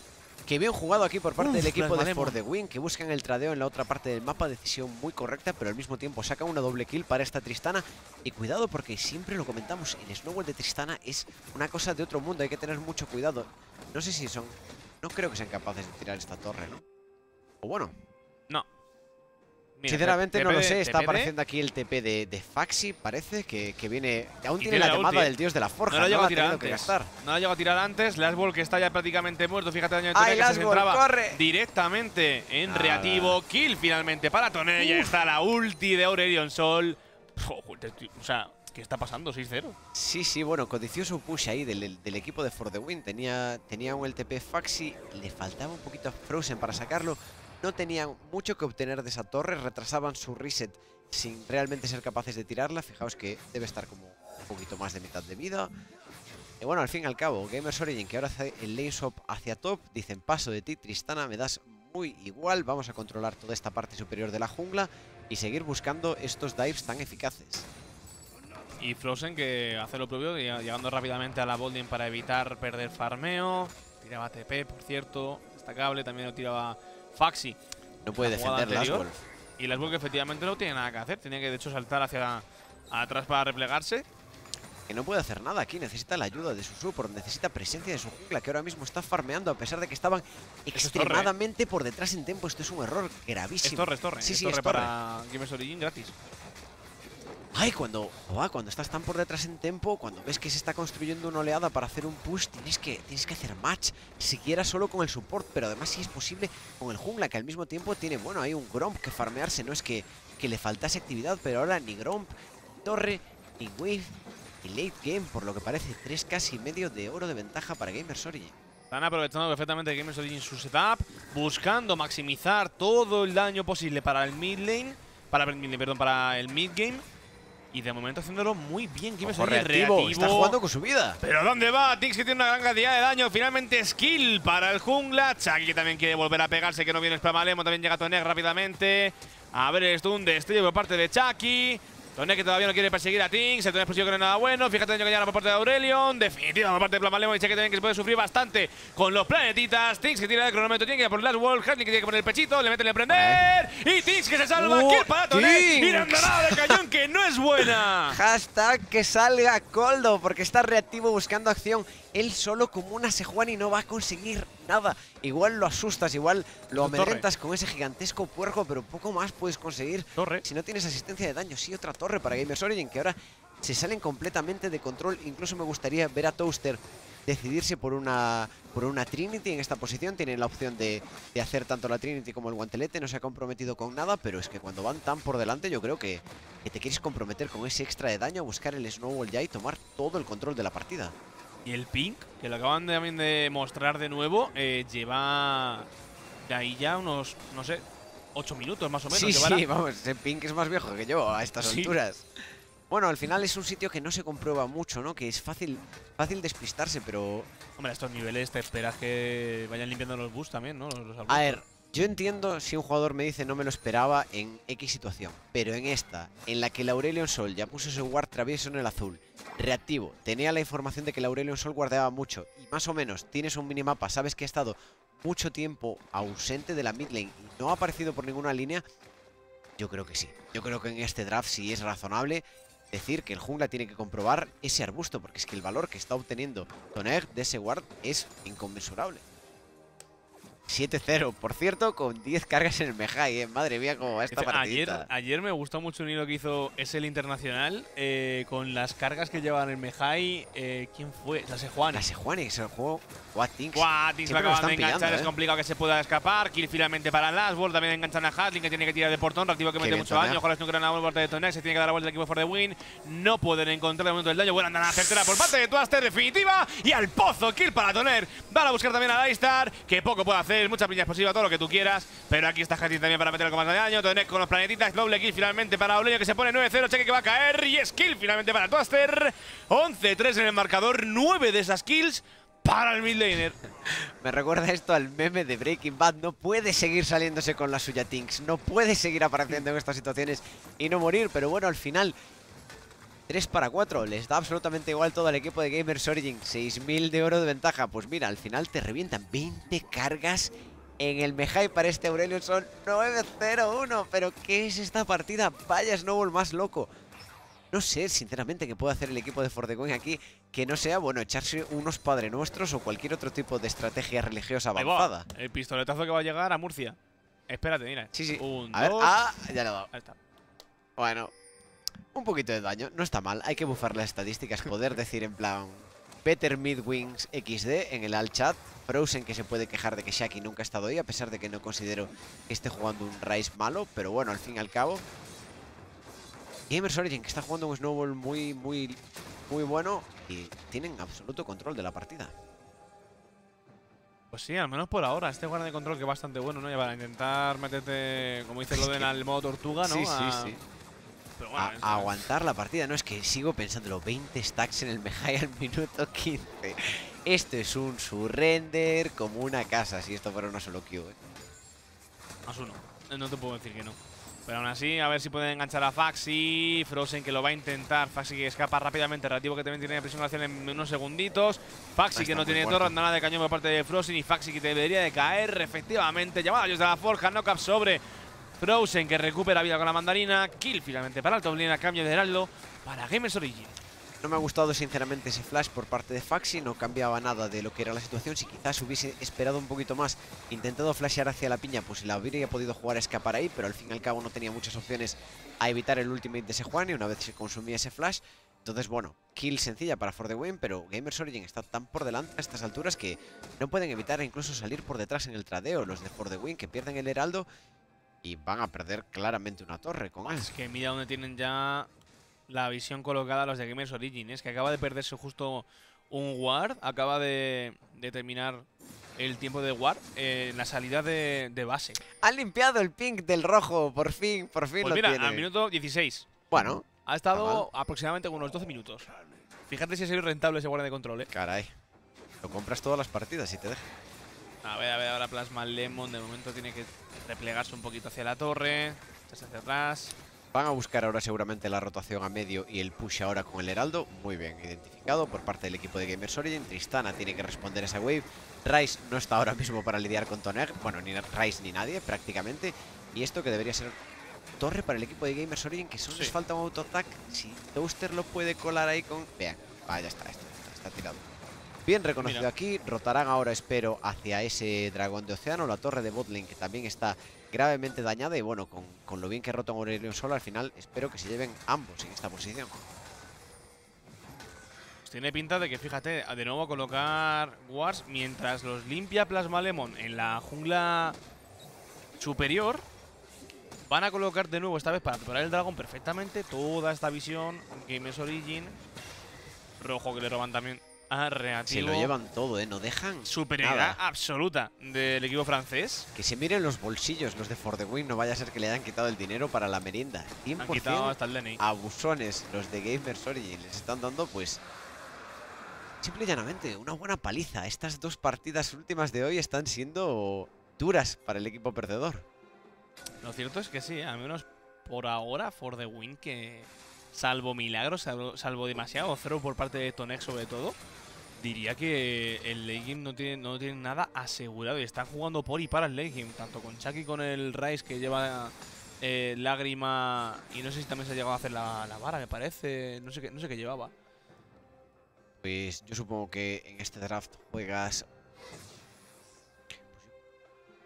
Que bien jugado aquí por parte Uf, del equipo de For the Win, que buscan el tradeo en la otra parte del mapa. Decisión muy correcta, pero al mismo tiempo saca una doble kill para esta Tristana. Y cuidado porque siempre lo comentamos, el Snowball de Tristana es una cosa de otro mundo, hay que tener mucho cuidado. No sé si son... No creo que sean capaces de tirar esta torre, ¿no? O bueno, No. Mira, sinceramente no lo de- sé. Está apareciendo aquí el TP de, Faxi, parece que, que viene... Aún tiene tiene la la llamada del dios de la forja, No la no, la ha tenido que antes. gastar. No la llegó a tirar antes. Last Ball que está ya prácticamente muerto. Fíjate el daño de ¡Ay, Tonek que se Ball, centraba corre! directamente en Nada. reativo. Kill finalmente para Tonek. Ya está la ulti de Aurelion Sol. O sea, ¿Qué está pasando? 6-0. Sí, sí, bueno, codicioso push ahí del, del, equipo de For the Win. Tenía, tenía un LTP Faxi, le faltaba un poquito a Frozen para sacarlo. No tenían mucho que obtener de esa torre, retrasaban su reset sin realmente ser capaces de tirarla. Fijaos que debe estar como un poquito más de mitad de vida. Y bueno, al fin y al cabo, Gamers Origin, que ahora hace el lane swap hacia top, dicen paso de ti, Tristana, me das muy igual. Vamos a controlar toda esta parte superior de la jungla y seguir buscando estos dives tan eficaces. Y Frozen que hace lo propio, llegando rápidamente a la bolding para evitar perder farmeo. Tiraba TP, por cierto, destacable. También lo tiraba Faxi. No puede defender las Wolf. Y las Wolf efectivamente no tiene nada que hacer. Tiene que de hecho saltar hacia atrás para replegarse. Que no puede hacer nada aquí, necesita la ayuda de su support, necesita presencia de su jungla que ahora mismo está farmeando a pesar de que estaban extremadamente por detrás en tempo. Esto es un error gravísimo. Es torre, es torre. Sí, es sí, torre es torre. para Gamers Origin gratis. Ay, cuando, cuando estás tan por detrás en tempo, cuando ves que se está construyendo una oleada para hacer un push, tienes que, tienes que hacer match, siquiera solo con el support, pero además si es posible con el jungla, que al mismo tiempo tiene, bueno, hay un Gromp que farmearse, no es que, que le faltase actividad, pero ahora ni Gromp, ni Torre, ni Wave, ni Late Game, por lo que parece, tres casi medio de oro de ventaja para Gamers Origin. Están aprovechando perfectamente Gamers Origin su setup, buscando maximizar todo el daño posible para el mid lane, para, perdón, para el mid game y de momento haciéndolo muy bien. Kimmy Ojo, reactivo. reactivo. Está jugando con su vida. ¿Pero dónde va? Tix que tiene una gran cantidad de daño. Finalmente skill para el jungla. Chucky que también quiere volver a pegarse, que no viene Spramalemo. También llega Tonek rápidamente. A ver el stun de estrella por parte de Chucky. Tonek que todavía no quiere perseguir a Tinks. El Tonek explosivo que no es nada bueno. Fíjate daño que llega por parte de Aurelion. Definitiva por parte de Plamalemo. Y Chucky también que se puede sufrir bastante con los planetitas. Tinks que tira el cronómetro. Tiene que ir por el last wall. Hatley que tiene que poner el pechito. Le mete el emprender. Y Tinks que se salva. Uh, Kill para Tonek. Y la andanada de cañón que no es buena. Hashtag que salga Coldo. Porque está reactivo buscando acción. Él solo como una Sejuani no va a conseguir nada. Igual lo asustas, igual lo amedrentas con ese gigantesco puerco, pero poco más puedes conseguir torre. si no tienes asistencia de daño. Sí, otra torre para Gamers Origin, que ahora se salen completamente de control. Incluso me gustaría ver a Toaster decidirse por una, por una Trinity en esta posición. Tiene la opción de, de, hacer tanto la Trinity como el guantelete. No se ha comprometido con nada, pero es que cuando van tan por delante yo creo que, que te quieres comprometer con ese extra de daño, buscar el Snowball ya y tomar todo el control de la partida. Y el Pink, que lo acaban de, también de mostrar de nuevo, eh, lleva de ahí ya unos, no sé, 8 minutos más o menos. Sí, sí, vamos, el Pink es más viejo que yo a estas sí. alturas. Bueno, al final es un sitio que no se comprueba mucho, ¿no? Que es fácil, fácil despistarse, pero... Hombre, a estos niveles te esperas que vayan limpiando los boosts también, ¿no? Los, los a ver, yo entiendo si un jugador me dice no me lo esperaba en X situación, pero en esta, en la que el Aurelion Sol ya puso su guard travieso en el azul, reactivo, tenía la información de que el Aurelion Sol guardeaba mucho y más o menos tienes un minimapa, sabes que ha estado mucho tiempo ausente de la mid lane y no ha aparecido por ninguna línea, yo creo que sí. Yo creo que en este draft sí es razonable decir que el jungla tiene que comprobar ese arbusto, porque es que el valor que está obteniendo Toner de ese ward es inconmensurable. 7-0, por cierto, con 10 cargas en el Mejai, ¿eh? Madre mía, cómo va esta partida. Ayer, ayer, me gustó mucho un hilo que hizo el Internacional eh, con las cargas que llevaban el Mejai. Eh, ¿Quién fue? La Sejuani. La Sejuani, es el juego Wattings. Wattings lo acaban de enganchar, pillando, es complicado que se pueda escapar. Kill finalmente para Lastwall, también enganchan a Hatling que tiene que tirar de portón, reactivo que mete mucho daño. Ojalá no quieran la vuelta de Tonek, se tiene que dar la vuelta del equipo for the win. No pueden encontrar el momento del daño. Buena andada certera por parte de Twaster, definitiva. Y al pozo, kill para Toner. Van a buscar también a Daystar, que poco puede hacer, mucha piña explosiva, todo lo que tú quieras. Pero aquí está Hatling también para meter el comando de daño. Tonek con los planetitas, doble kill finalmente para Oleño que se pone 9-0, cheque que va a caer. Y es kill finalmente para Twaster. 11-3 en el marcador, 9 de esas kills para el midlaner. Me recuerda esto al meme de Breaking Bad. No puede seguir saliéndose con la suya Tinks. No puede seguir apareciendo en estas situaciones y no morir. Pero bueno, al final, 3 para 4. Les da absolutamente igual todo el equipo de Gamers Origin. 6.000 de oro de ventaja. Pues mira, al final te revientan 20 cargas en el Mejai para este Aurelion. Son 9-0-1. Pero ¿qué es esta partida? Vaya Snowball más loco. No sé, sinceramente, qué puede hacer el equipo de Fortecoin aquí que no sea, bueno, echarse unos Padre Nuestros o cualquier otro tipo de estrategia religiosa avanzada. El pistoletazo que va a llegar a Murcia. Espérate, mira. Sí, sí. Un, a ver, dos. ah, ya lo he dado. Ahí está. Bueno, un poquito de daño, no está mal. Hay que bufar las estadísticas, poder decir en plan Better Midwings XD en el alt chat. Frozen que se puede quejar de que Shaki nunca ha estado ahí, a pesar de que no considero que esté jugando un Rise malo, pero bueno, al fin y al cabo Gamers Origin, que está jugando un snowball muy, muy, muy bueno y tienen absoluto control de la partida. Pues sí, al menos por ahora. Este guardia de control que es bastante bueno, ¿no? Y para intentar meterte, como dice Es lo de que- el modo tortuga, ¿no? Sí, sí, A- sí. Pero bueno, A, aguantar la partida, no es que sigo pensándolo, 20 stacks en el Mejai al minuto 15. Esto es un surrender como una casa, si esto fuera una solo queue. ¿eh? Más uno. Eh, No te puedo decir que no. Pero aún así, a ver si pueden enganchar a Faxi. Frozen que lo va a intentar. Faxi que escapa rápidamente. Relativo que también tiene presión en unos segunditos. Faxi que no tiene torre. Nada de cañón por parte de Frozen. Y Faxi que debería de caer. Efectivamente. Llamada desde la forja. Knockup sobre Frozen que recupera vida con la mandarina. Kill finalmente para el top a cambio de Heraldo para Gamers Origin. No me ha gustado sinceramente ese flash por parte de Faxi, no cambiaba nada de lo que era la situación. Si quizás hubiese esperado un poquito más, intentado flashear hacia la piña, pues la habría podido jugar a escapar ahí, pero al fin y al cabo no tenía muchas opciones a evitar el ultimate de ese Juan y una vez se consumía ese flash. Entonces, bueno, kill sencilla para For the Win, pero Gamers Origin está tan por delante a estas alturas que no pueden evitar incluso salir por detrás en el tradeo. Los de For the Win que pierden el Heraldo y van a perder claramente una torre con él. Es que mira dónde tienen ya la visión colocada los de Gamers Origin. Es que acaba de perderse justo un ward. Acaba de, de terminar el tiempo de ward eh, en la salida de, de base. Han limpiado el pink del rojo, por fin, por fin Pues lo mira, tienen. al minuto 16. Bueno, Ha estado aproximadamente unos 12 minutos. Fíjate si ha sido rentable ese guardia de control, eh. Caray. Lo compras todas las partidas y te deja. A ver, a ver, ahora Plasma Lemon de momento tiene que replegarse un poquito hacia la torre. echarse hacia atrás. Van a buscar ahora seguramente la rotación a medio y el push ahora con el Heraldo. Muy bien identificado por parte del equipo de Gamers Origin. Tristana tiene que responder a esa wave. Rice no está ahora mismo para lidiar con Toner. Bueno, ni Rice ni nadie prácticamente. Y esto que debería ser torre para el equipo de Gamers Origin, que solo les Sí. falta un auto-attack. Si Toaster lo puede colar ahí con... Vean, ah, ya está, esto, está, está tirado. Bien reconocido Mira. aquí, rotarán ahora espero hacia ese dragón de océano, la torre de botlane que también está gravemente dañada y bueno, con, con lo bien que rota Aurelion Sol al final espero que se lleven ambos en esta posición. Pues tiene pinta de que, fíjate, de nuevo a colocar Wars mientras los limpia Plasma Lemon en la jungla superior. Van a colocar de nuevo, esta vez para preparar el dragón perfectamente, toda esta visión, Gamers Origin. Rojo que le roban también a Se Reactivo. lo llevan todo, ¿eh? No dejan Superioridad nada. absoluta del equipo francés. Que se miren los bolsillos los de For the Win, no vaya a ser que le hayan quitado el dinero para la merienda. Han quitado 100% hasta el DNI. abusones los de Gamers Origin. Les están dando pues... Simple y llanamente, una buena paliza. Estas dos partidas últimas de hoy están siendo duras para el equipo perdedor. Lo cierto es que sí, al menos por ahora, for the win, que salvo milagros, salvo, salvo demasiado cero por parte de Tonex sobre todo, diría que el late game no tiene, no tiene nada asegurado y están jugando por y para el late game, tanto con Chucky con el Rice que lleva eh, lágrima y no sé si también se ha llegado a hacer la, la vara, me parece, no sé qué, no sé qué llevaba. Pues yo supongo que en este draft juegas...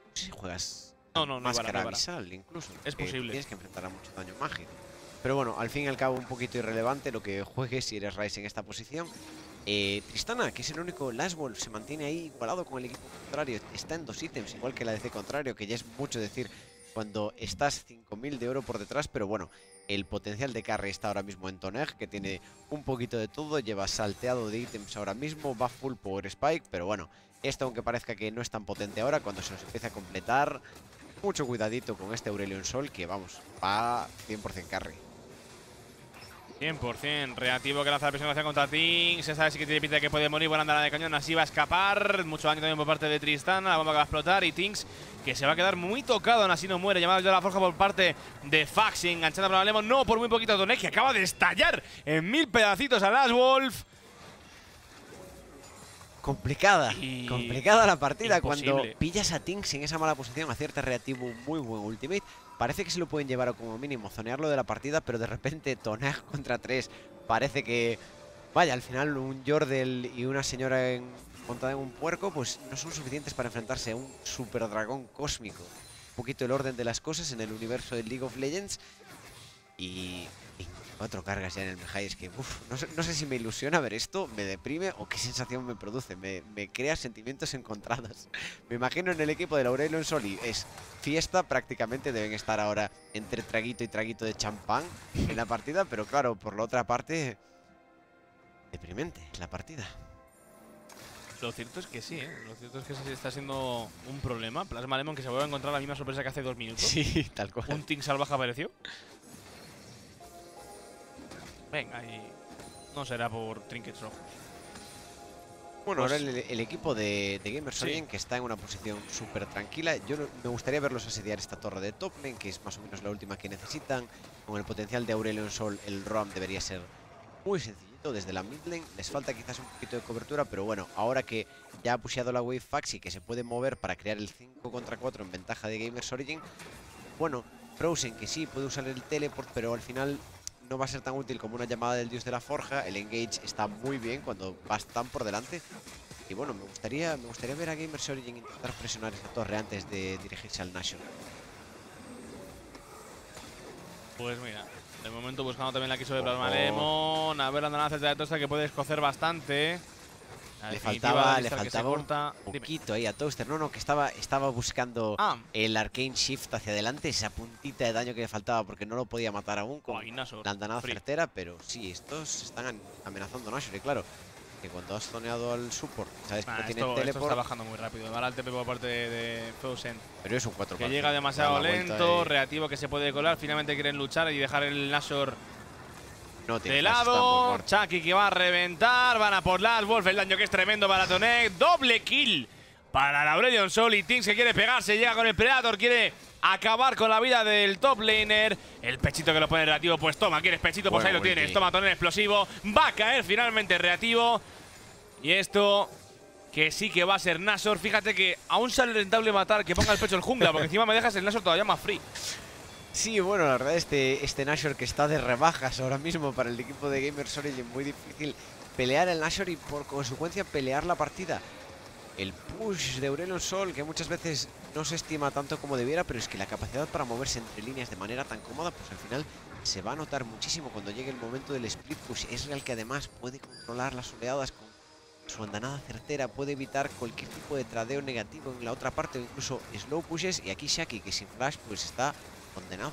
No sé si juegas No, no, no hay vara, no máscara vara. incluso. Es posible. Tienes que enfrentar a mucho daño mágico. Pero bueno, al fin y al cabo un poquito irrelevante lo que juegues si eres Rice en esta posición. Eh, Tristana, que es el único Last Ball, se mantiene ahí igualado con el equipo contrario. Está en dos ítems, igual que la DC contrario, que ya es mucho decir cuando estás 5000 de oro por detrás. Pero bueno, el potencial de carry está ahora mismo en Toneg, que tiene un poquito de todo. Lleva salteado de ítems ahora mismo, va full Power Spike. Pero bueno, esto aunque parezca que no es tan potente ahora, cuando se nos empiece a completar, mucho cuidadito con este Aurelion Sol, que vamos, va 100% carry. 100%, reactivo que lanza la presión hacia contra Tinks. Esta vez sí que tiene pinta de que puede morir. Buena andada de cañón, así va a escapar. Mucho daño también por parte de Tristana. La bomba que va a explotar. Y Tinks que se va a quedar muy tocado. Aún así no muere. Llamado de la forja por parte de Faxi. Enganchando para Lemon. No, por muy poquito Tonek que acaba de estallar en mil pedacitos a Last Wolf. Complicada, Y- complicada la partida. Cuando pillas a Tinks en esa mala posición, acierta reactivo un muy buen ultimate. Parece que se lo pueden llevar o como mínimo zonearlo de la partida, pero de repente Tonag contra 3 parece que, vaya, al final un Jordel y una señora en- montada en un puerco, pues no son suficientes para enfrentarse a un super dragón cósmico. Un poquito el orden de las cosas en el universo de League of Legends. Y Cuatro cargas ya en el Mejai. Es que, uf, no, sé, no sé si me ilusiona ver esto, me deprime o qué sensación me produce. Me, me crea sentimientos encontrados. Me imagino en el equipo de Aurelio en Soli. Es fiesta, prácticamente deben estar ahora entre traguito y traguito de champán en la partida. Pero claro, por la otra parte, deprimente la partida. Lo cierto es que sí, ¿eh? Lo cierto es que sí está siendo un problema. Plasma Lemon que se vuelve a encontrar la misma sorpresa que hace dos minutos. Sí, tal cual. Un Ting salvaje apareció. Venga, y no será por trinkets rojos. Bueno, Pues- ahora el, el equipo de, de Gamers Sí. Origin, que está en una posición súper tranquila. Yo no- me gustaría verlos asediar esta torre de top lane, que es más o menos la última que necesitan. Con el potencial de Aurelion Sol, el roam debería ser muy sencillito desde la mid lane. Les falta quizás un poquito de cobertura, pero bueno, ahora que ya ha pusheado la wave fax y que se puede mover para crear el 5 contra 4 en ventaja de Gamers Origin, bueno, Frozen que sí puede usar el teleport, pero al final no va a ser tan útil como una llamada del dios de la forja. El engage está muy bien cuando vas tan por delante. Y bueno, me gustaría, me gustaría ver a Gamers Origin intentar presionar esa torre antes de dirigirse al Nashor. Pues mira, de momento buscando también la quiso de Plasma. Lemon. A ver la lanza de tosta que puede escocer bastante. La Le faltaba, le que faltaba un corta. Dime. poquito ahí a Toaster. No, no, que estaba, estaba buscando Ah, el Arcane Shift hacia adelante, esa puntita de daño que le faltaba porque no lo podía matar aún con la andanada Free. certera, pero sí, estos están an- amenazando a Nashor y claro, que cuando has zoneado al support, sabes que Nah, no tiene esto, esto teleport, está bajando muy rápido. Ahora el TP por parte de, de Frozen. pero es un 4 Que llega demasiado lento, reactivo que se puede colar. Finalmente quieren luchar y dejar el Nashor no de lado. Chucky que va a reventar. Van a por las Wolf. El daño que es tremendo para Tonek. Doble kill para la Aurelion Sol. Y Tings que quiere pegarse. Llega con el Predator. Quiere acabar con la vida del top laner. El pechito que lo pone reactivo. Pues toma, ¿quieres pechito? Pues Buen ahí lo tienes. Toma Tonek explosivo. Va a caer finalmente reactivo. Y esto que sí que va a ser Nashor. Fíjate que aún sale rentable matar que ponga el pecho el jungla. Porque encima me dejas el Nashor todavía más free. Sí, bueno, la verdad, este, este Nashor que está de rebajas ahora mismo para el equipo de Gamers Origin, muy difícil pelear el Nashor y por consecuencia pelear la partida. El push de Aurelion Sol, que muchas veces no se estima tanto como debiera, pero es que la capacidad para moverse entre líneas de manera tan cómoda, pues al final se va a notar muchísimo cuando llegue el momento del split push. Es real que además puede controlar las oleadas con su andanada certera, puede evitar cualquier tipo de tradeo negativo en la otra parte o incluso slow pushes. Y aquí Shaki, que sin flash, pues está condenado.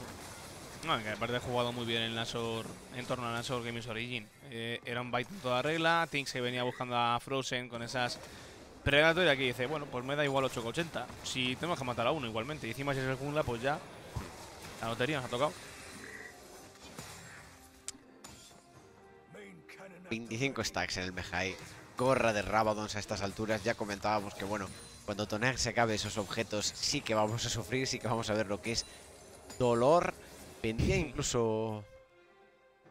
No, que aparte ha jugado muy bien en Nashor, en torno a Nashor Games Origin. Eh, era un bite en toda regla. Tinks que venía buscando a Frozen con esas Predator y aquí dice, bueno, pues me da igual 8 que 80. Si tenemos que matar a uno igualmente. Y encima si es el jungla, pues ya la lotería nos ha tocado. 25 stacks en el Mejai. Gorra de Rabadons a estas alturas. Ya comentábamos que, bueno, cuando Toneg se acabe esos objetos, sí que vamos a sufrir, sí que vamos a ver lo que es dolor. Vendía incluso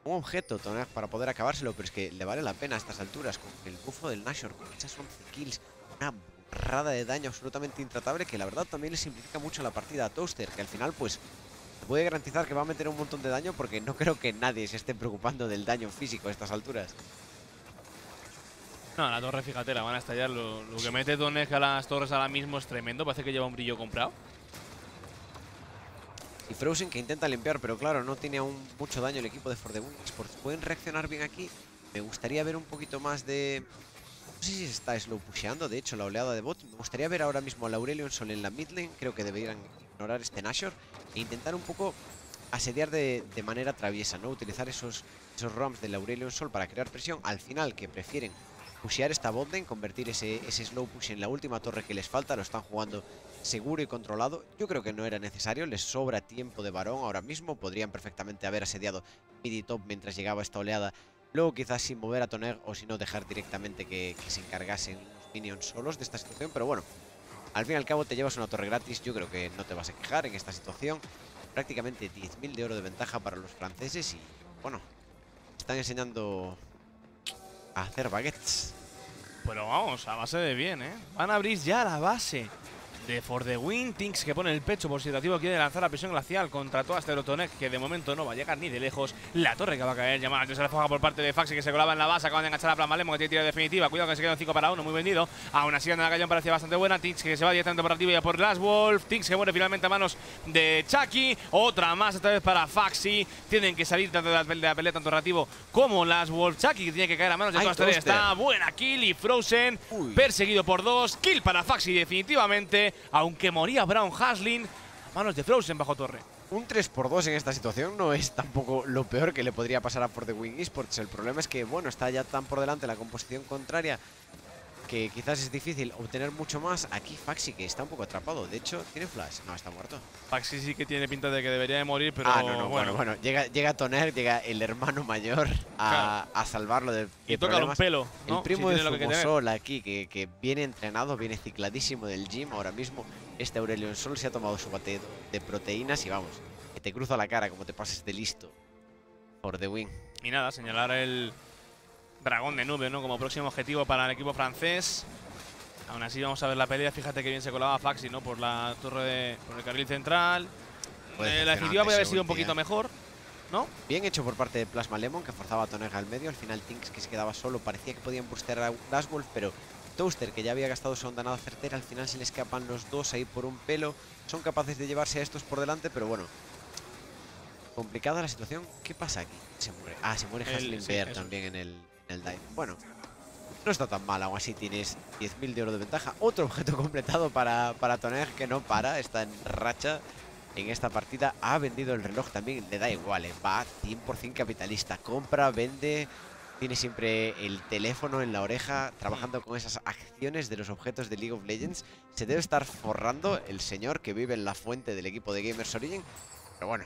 un objeto para poder acabárselo, pero es que le vale la pena a estas alturas. Con el bufo del Nashor, con esas 11 kills, una burrada de daño absolutamente intratable que la verdad también le simplifica mucho la partida a Toaster, que al final, pues. Puede garantizar que va a meter un montón de daño porque no creo que nadie se esté preocupando del daño físico a estas alturas. No, la torre, fíjate, la van a estallar. Lo, que mete Donek a las torres ahora mismo es tremendo. Parece que lleva un brillo comprado. Y Frozen que intenta limpiar, pero claro, no tiene aún mucho daño el equipo de For the Win Esports. Pueden reaccionar bien aquí. Me gustaría ver un poquito más de... No sé si se está slow pusheando, de hecho, la oleada de bot. Me gustaría ver ahora mismo a Aurelion Sol en la mid lane. Creo que deberían ignorar este Nashor e intentar un poco asediar de, de manera traviesa, ¿no? Utilizar esos, esos roams del Aurelion Sol para crear presión. Al final, que prefieren pushear esta bot lane, convertir ese, ese slow push en la última torre que les falta. Lo están jugando seguro y controlado. Yo creo que no era necesario, les sobra tiempo de varón ahora mismo. Podrían perfectamente haber asediado mid top mientras llegaba esta oleada. Luego quizás sin mover a Toner o si no dejar directamente que, que se encargasen los minions solos de esta situación. Pero bueno, al fin y al cabo te llevas una torre gratis. Yo creo que no te vas a quejar en esta situación. Prácticamente 10.000 de oro de ventaja para los franceses y bueno, están enseñando hacer baguettes. Pero vamos, a base de bien, ¿eh? Van a abrir ya la base de For the Win. Tinks que pone el pecho por situativo quiere lanzar la presión glacial contra toda Stereotonek que de momento no va a llegar ni de lejos. La torre que va a caer, llamada se la foja por parte de Faxi que se colaba en la base. Acaban de enganchar a Plamalemo que tiene tira definitiva. Cuidado que se queda un 5 para 1, muy vendido. Aún así, en la calle parecía bastante buena. Tinks que se va directamente por arriba y por Last Wolf. Tinks que muere finalmente a manos de Chucky. Otra más esta vez para Faxi. Tienen que salir tanto de la, pelea, pelea tanto Rativo como Last Wolf. Chucky que tiene que caer a manos de Toaster. Está buena kill y Frozen. Perseguido por dos. Kill para Faxi definitivamente. Aunque moría Brown Haslin a manos de Frozen bajo torre. Un 3x2 en esta situación no es tampoco lo peor que le podría pasar a For the Wing Esports. El problema es que, bueno, está ya tan por delante la composición contraria que quizás es difícil obtener mucho más. Aquí Faxi, que está un poco atrapado. De hecho, ¿tiene flash? No, está muerto. Faxi sí que tiene pinta de que debería de morir, pero ah, no, no, bueno, bueno. Llega, llega Toner, llega el hermano mayor a, a salvarlo de, Y toca un pelo, El primo de Zumosol aquí, que, que viene entrenado, viene cicladísimo del gym ahora mismo. Este Aurelion Sol se ha tomado su bate de proteínas y vamos, que te cruza la cara como te pases de listo. Por The Wing. Y nada, señalar el dragón de nube, ¿no? Como próximo objetivo para el equipo francés. Aún así vamos a ver la pelea. Fíjate que bien se colaba Faxi, ¿no? Por la torre de. por el carril central. Eh, la definitiva puede haber sido un poquito mejor. ¿No? Bien hecho por parte de Plasma Lemon, que forzaba a Tonega al medio. Al final Tinks, que se quedaba solo, parecía que podían bustear a Wolf, pero Toaster, que ya había gastado su onda nada certera, al final se le escapan los dos ahí por un pelo. Son capaces de llevarse a estos por delante, pero bueno. Complicada la situación. ¿Qué pasa aquí? Se muere. Ah, se muere también en el, el dive. Bueno, no está tan mal, aún así tienes 10.000 de oro de ventaja. Otro objeto completado para, para Toner, que no para, está en racha en esta partida. Ha vendido el reloj también, le da igual, eh, va 100% capitalista. Compra, vende, tiene siempre el teléfono en la oreja, trabajando con esas acciones de los objetos de League of Legends. Se debe estar forrando el señor que vive en la fuente del equipo de Gamers Origin. Pero bueno,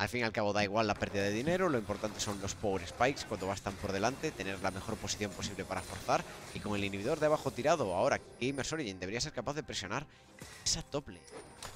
al fin y al cabo da igual la pérdida de dinero, lo importante son los power spikes cuando bastan por delante, tener la mejor posición posible para forzar y con el inhibidor de abajo tirado, ahora Gamers Origin debería ser capaz de presionar esa tople.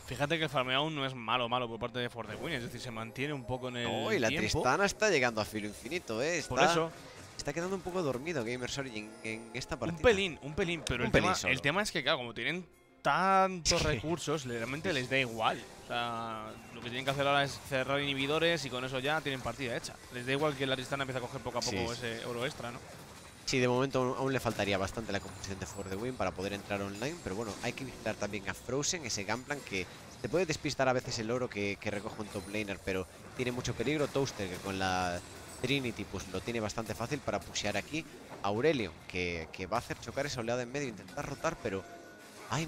Fíjate que el farmeo aún no es malo malo por parte de For the Win, es decir, se mantiene un poco en el No, y la Tristana está llegando a filo infinito, ¿eh? Está, por eso. Está quedando un poco dormido Gamers Origin en esta partida. Un pelín, un pelín, pero el, tema, el tema es que, claro, como tienen tantos recursos, realmente les da igual. O sea, lo que tienen que hacer ahora es cerrar inhibidores y con eso ya tienen partida hecha. Les da igual que la Tristana empiece a coger poco a poco ese oro extra, ¿no? Sí, de momento aún le faltaría bastante la composición de For the Win para poder entrar online, pero bueno, hay que visitar también a Frozen, ese Gunplan que te puede despistar a veces el oro que, recoge un top laner, pero tiene mucho peligro. Toaster, que con la Trinity pues lo tiene bastante fácil para pushear aquí. Aurelio, que, que va a hacer chocar esa oleada en medio, intentar rotar, pero... Ay,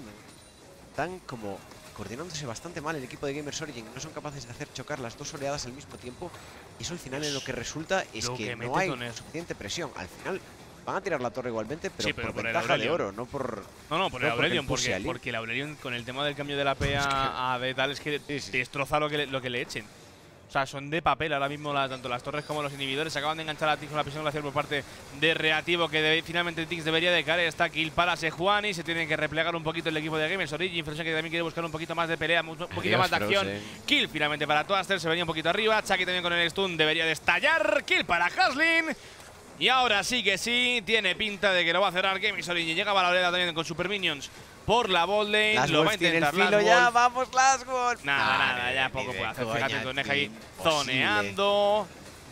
están como coordinándose bastante mal el equipo de Gamers Origin. No son capaces de hacer chocar las dos oleadas al mismo tiempo. Y eso al final en lo que resulta es que, no hay suficiente presión. Al final van a tirar la torre igualmente, pero, por, ventaja de oro, no por. No, no, por el Aurelion, porque, porque, el Aurelion con el tema del cambio de la P a, de tal es que destroza lo que, lo que le echen. O sea, son de papel ahora mismo tanto las torres como los inhibidores. Acaban de enganchar a Tix con la presión glacial por parte de Reactivo, que finalmente Tix debería de caer. Está kill para Sejuani. Se tiene que replegar un poquito el equipo de Gamers Origin. Frozen que también quiere buscar un poquito más de pelea, un poquito más de acción. Kill finalmente para Toaster, se venía un poquito arriba. Chucky también con el stun debería de estallar. Kill para Haslin. Y ahora sí que sí, tiene pinta de que lo va a cerrar Gamers Origin. Llega Valoreda también con Super Minions por la bot lo va a intentar el filo ya, vamos Last Nada, nada, ya poco puede hacer. Fíjate, Tonej ahí zoneando.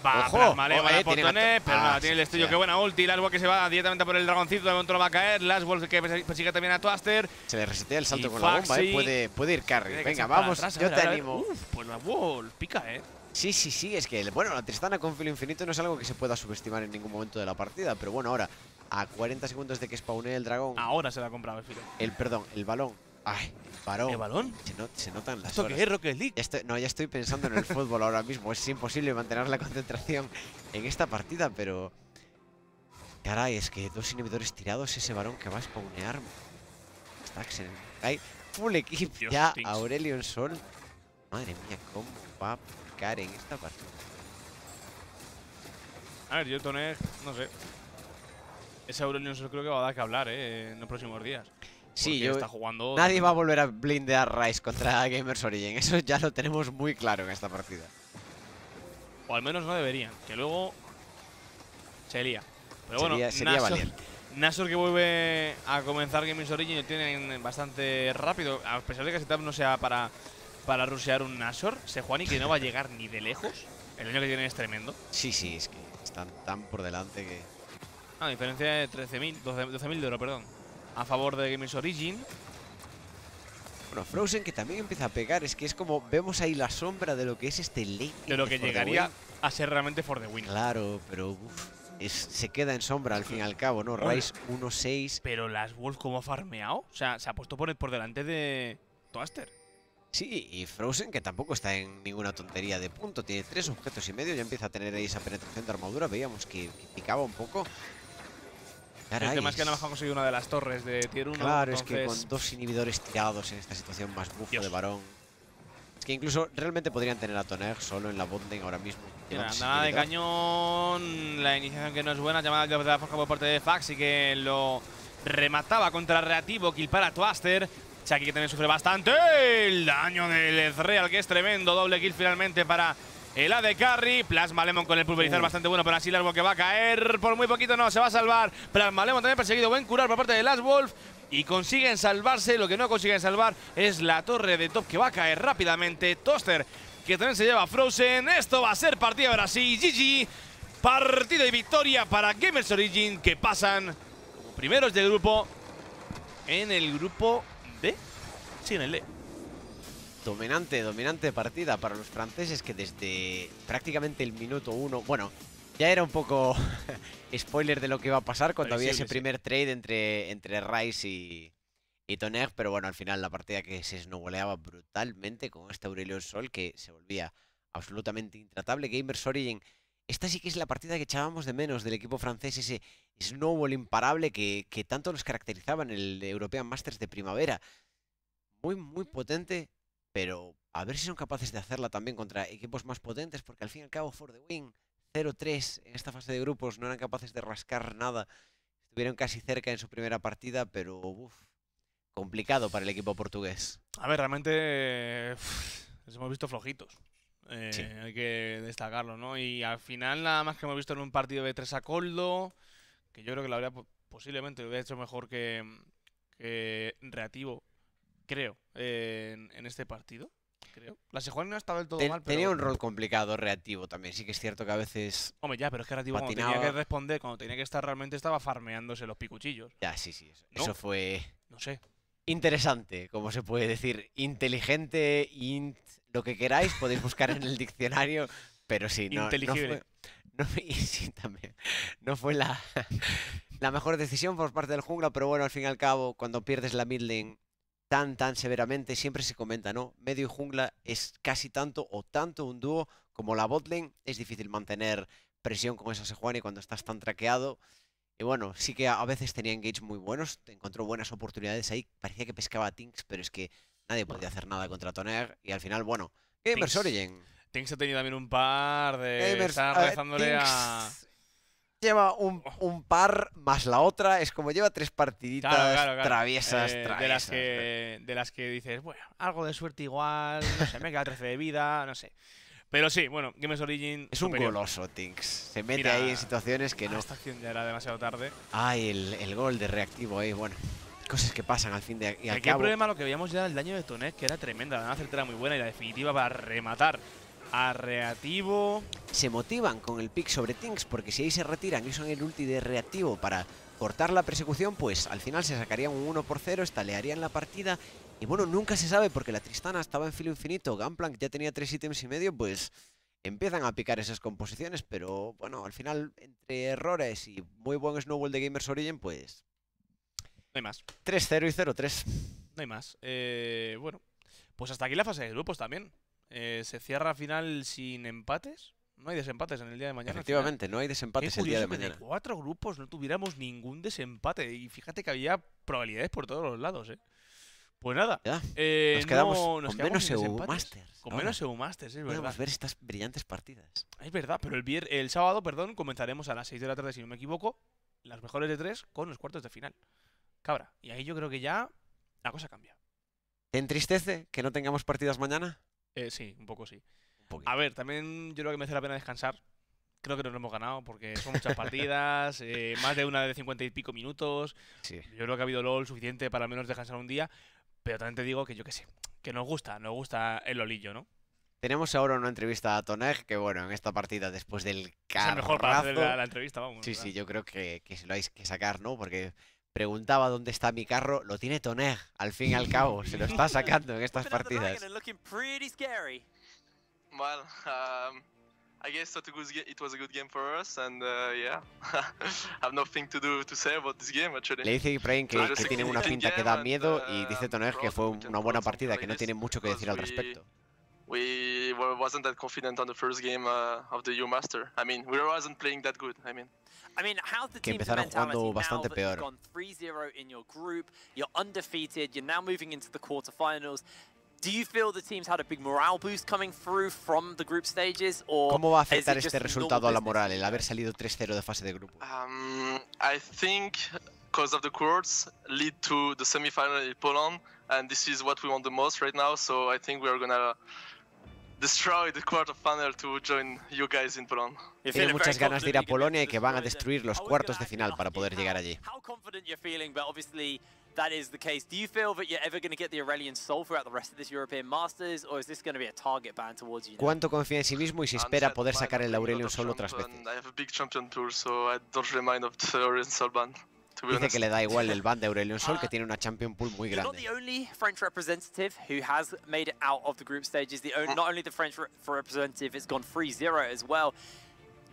Va Ojo, a Maleo, va por Toné, pero nada, tiene el estudio. Qué buena ulti. Last que se va directamente por el dragoncito, de momento lo va a caer. Last que persigue también a Twaster. Se le resetea el salto con la bomba, eh. puede, puede ir carry. Venga, vamos, yo te animo. Uf, pues la wall, pica, eh. Sí, sí, sí, es que, bueno, la Tristana con filo infinito no es algo que se pueda subestimar en ningún momento de la partida, pero bueno, ahora a 40 segundos de que spawnee el dragón. Ahora se la ha comprado el filo. El, perdón, el balón. Ay, varón. ¿El balón? Se, notan las ¿Esto qué es Rocket League? no, ya estoy pensando en el fútbol ahora mismo. Es imposible mantener la concentración en esta partida, pero... Caray, es que dos inhibidores tirados, ese varón que va a spawnear. Está excelente. Hay full equip ya, Aurelion Sol. Madre mía, cómo va a picar en esta partida. A ver, yo Toné, no sé. Ese Aurelion creo que va a dar que hablar eh, en los próximos días. Sí, yo, está jugando nadie va a volver a blindear Rice contra Gamers Origin. Eso ya lo tenemos muy claro en esta partida. O al menos no deberían, que luego se lía. Pero bueno, sería, sería Nashor que vuelve a comenzar Gamers Origin lo tienen bastante rápido. A pesar de que setup no sea para, para rushear un Nashor, Sejuani que no va a llegar ni de lejos. El daño que tienen es tremendo. Sí, sí, es que están tan por delante que. Ah, diferencia de 13.000, 12.000 de oro, perdón. A favor de Gamers Origin. Bueno, Frozen que también empieza a pegar, es que es como vemos ahí la sombra de lo que es este late. De lo que llegaría a ser realmente for the win. Claro, pero uf, es- se queda en sombra al fin y al cabo, ¿no? Rice 1-6. Pero las Wolves como ha farmeado, o sea, se ha puesto por, por delante de Toaster. Sí, y Frozen que tampoco está en ninguna tontería de punto. Tiene tres objetos y medio, ya empieza a tener ahí esa penetración de armadura. Veíamos que, que picaba un poco. El Caray, tema es que no ha conseguido una de las torres de tier 1. Claro, es que entonces, con dos inhibidores tirados en esta situación más bufo Dios. de varón. Es que incluso realmente podrían tener a Toner solo en la botlane ahora mismo. Mira, nada de cañón. La iniciación que no es buena. Llamada de la forja por parte de Fax y que lo remataba contra reactivo. Kill para Twaster. Chucky que también sufre bastante. El daño del Ezreal que es tremendo. Doble kill finalmente para el AD Carry. Plasma Lemon con el pulverizar Uh. bastante bueno. Pero así largo que va a caer. Por muy poquito no, se va a salvar. Plasma Lemon también perseguido. Buen curar por parte de Last Wolf. Y consiguen salvarse. Lo que no consiguen salvar es la torre de top que va a caer rápidamente. Toaster que también se lleva a Frozen. Esto va a ser partida ahora sí. GG. Partida y victoria para Gamers Origin que pasan primeros del grupo en el grupo D. Sí, en el D. Dominante, dominante partida para los franceses que desde prácticamente el minuto uno, bueno, ya era un poco spoiler de lo que iba a pasar cuando había ese sí. primer trade entre, entre Rice y, y Toner, pero bueno, al final la partida que se snowballeaba brutalmente con este Aurelio Sol que se volvía absolutamente intratable. Gamers Origin, esta sí que es la partida que echábamos de menos del equipo francés, ese snowball imparable que, que tanto los caracterizaba en el European Masters de primavera. Muy, muy potente, pero a ver si son capaces de hacerla también contra equipos más potentes, porque al fin y al cabo For the Win 0-3 en esta fase de grupos no eran capaces de rascar nada. Estuvieron casi cerca en su primera partida, pero uf, complicado para el equipo portugués. A ver, realmente uf, les hemos visto flojitos. Eh, Sí. Hay que destacarlo, ¿no? Y al final nada más que hemos visto en un partido de 3 a Coldo, que yo creo que lo habría po- posiblemente lo hubiera hecho mejor que, que Reativo, creo, en, en este partido. Creo. La Sejuani no estaba del todo Ten- mal, pero... Tenía un rol complicado reactivo también, sí que es cierto que a veces... Hombre, ya, pero es que Reativo cuando tenía patinaba. que responder, cuando tenía que estar realmente estaba farmeándose los picuchillos. Ya, sí, sí, eso, ¿No? eso fue No sé. interesante, como se puede decir. Inteligente, int, lo que queráis, podéis buscar en el diccionario, pero sí, no, Inteligible. no fue- sí, también. No fue la, la mejor decisión por parte del jungla, pero bueno, al fin y al cabo, cuando pierdes la mid lane tan, tan severamente, siempre se comenta, ¿no? Medio y jungla es casi tanto o tanto un dúo como la bot lane. Es difícil mantener presión con esa Sejuani cuando estás tan traqueado. Y bueno, sí que a veces tenía engage muy buenos, te encontró buenas oportunidades ahí, parecía que pescaba a Tinks, pero es que nadie podía hacer nada contra Toner. Y al final, bueno, Gamers. Origin. Tinks ha tenido también un par de... Gamers, estar rezándole a... Tinks Lleva un, un par más la otra, es como lleva tres partiditas Claro, claro, claro. traviesas, Eh, traviesas. de las que de las que dices, bueno, algo de suerte igual, no sé, me queda 13 de vida, no sé. Pero sí, bueno, Games Origin Es un superior. goloso, Tinks. Se mete Mira, ahí en situaciones que Ah, no. Esta acción ya era demasiado tarde. Ay, el, el gol de reactivo ahí, bueno. Cosas que pasan al fin de y al Aquí el problema lo que veíamos ya era el daño de Tonet, que era tremenda. La certera muy buena y la definitiva para rematar a Reativo. se motivan con el pick sobre Tinks porque si ahí se retiran y son el ulti de reactivo para cortar la persecución, pues al final se sacarían un 1 por 0, estalearían la partida y bueno, nunca se sabe porque la Tristana estaba en filo infinito, Gunplank ya tenía tres ítems y medio, pues empiezan a picar esas composiciones, pero bueno, al final entre errores y muy buen snowball de Gamers Origin, pues No hay más. 3-0 y 0-3. No hay más. Eh, bueno, pues hasta aquí la fase de grupos también. Eh, se cierra final sin empates. No hay desempates en el día de mañana. Efectivamente, no hay desempates el día de curioso que mañana. cuatro grupos no tuviéramos ningún desempate. Y fíjate que había probabilidades por todos los lados, ¿eh? Pues nada. Eh, nos quedamos no- nos con menos EU. Masters. Con menos EU Masters, es verdad. Podemos ver estas brillantes partidas. Es verdad, pero el, vier- el sábado, perdón, comenzaremos a las 6 de la tarde, si no me equivoco, las mejores de tres con los cuartos de final. Cabra. Y ahí yo creo que ya la cosa cambia. ¿Te entristece que no tengamos partidas mañana? Eh, sí, un poco sí. Un. A ver, también yo creo que merece la pena descansar. creo que nos lo hemos ganado porque son muchas partidas, eh, más de una de cincuenta y pico minutos. Sí. Yo creo que ha habido LOL suficiente para al menos descansar un día, pero también te digo que yo qué sé, que nos gusta, nos gusta el lolillo, ¿no? Tenemos ahora una entrevista a Toneg, que bueno, en esta partida después del Es el mejor para hacer carrazo... la, la entrevista, vamos. Sí, ¿verdad? sí, yo creo que, que se lo hay que sacar, ¿no? Porque preguntaba dónde está mi carro, lo tiene Toneg, al fin y al cabo, se lo está sacando en estas partidas. Well, um, I guess it was, it was a good game for us, and uh, yeah, I have nothing to do to say about this game actually. Le dice Ibrahim que, que tiene una pinta que da and, miedo y dice uh, Toneg que fue una buena partida, que no tiene mucho que decir al respecto. We were, wasn't that confident on the first game uh, of the U Master. I mean, we wasn't playing that good. I mean, I mean, how's the Que team's empezaron mentality jugando now bastante that you've gone 3-0 in your group, you're undefeated, you're now moving into the quarterfinals. Do you feel the team's had a big morale boost coming through from the group stages, or ¿Cómo va a is it afectar just este normal resultado a la business moral, for el haber salido 3-0 de fase de grupo? um, I think because of the quarters lead to the semi-final in Poland, and this is what we want the most right now. So I think we are gonna destroy the quarterfinal to join you guys in Poland. You're Tiene feeling muchas ganas de ir a Polonia y que van a destruir los cuartos de final para poder llegar allí. How confident you're feeling, but obviously that is the case. Do you feel that you're ever going to get the Aurelian Soul throughout the rest of this European Masters, or is this going to be a target ban towards you? now? ¿Cuánto confía en sí mismo y si espera poder sacar el Aurelion solo otras veces? And I have a big champion tour, so I don't really mind of the Aurelion Sol ban. Dice que le da igual el ban de Aurelion Sol, que Ah, tiene una champion pool muy grande. the only French representative who has made it out of the group stages. The on- not only the French re- representative has gone 3-0 as well.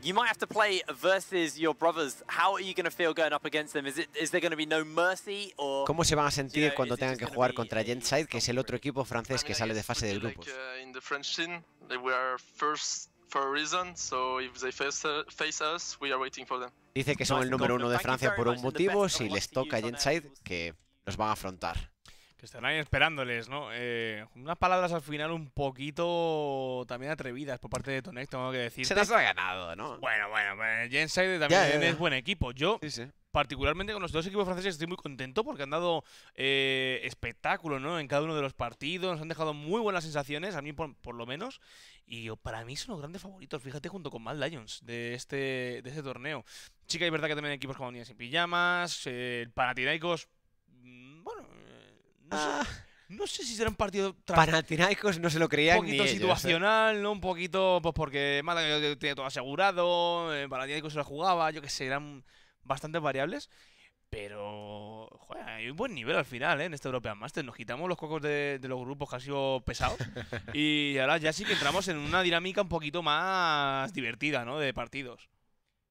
You might have to play versus your brothers. How are you going to feel going up against them? Is it is there going to be no mercy or ¿Cómo se van a you sentir know, cuando tengan que jugar contra Genside, que es el otro equipo francés que sale de fase de grupos? Like, uh, in the French scene, they were first for a reason, so if they face, uh, face us, we are waiting for them. Dice que son el número uno de Francia por un motivo, si les toca Genside, que los van a afrontar. Que están ahí esperándoles, ¿no? Eh, unas palabras al final un poquito también atrevidas por parte de Tonex, tengo que decir. Se las ha ganado, ¿no? Bueno, bueno, Genside también Ya, ya, ya. es buen equipo. Yo, Sí, sí. Particularmente con los dos equipos franceses, estoy muy contento porque han dado eh, espectáculo, ¿no? En cada uno de los partidos, nos han dejado muy buenas sensaciones, a mí por, por lo menos. Y para mí son los grandes favoritos, fíjate, junto con Mad Lions de este, de este torneo. Sí que es verdad que también hay equipos como Niñas sin Pijamas, eh, el Panathinaikos, mm, bueno, eh, no, Ah, sé, no sé si será un partido Panathinaikos no se lo creían un poquito ni ellos, ¿eh? situacional, ¿no? Un poquito, pues porque Málaga tenía todo asegurado, eh, Panathinaikos se la jugaba, yo que sé, eran bastantes variables. Pero, joder, hay un buen nivel al final, ¿eh? En este European Masters. Nos quitamos los cocos de, de los grupos que han sido pesados. y ahora ya sí que entramos en una dinámica un poquito más divertida, ¿no? De partidos.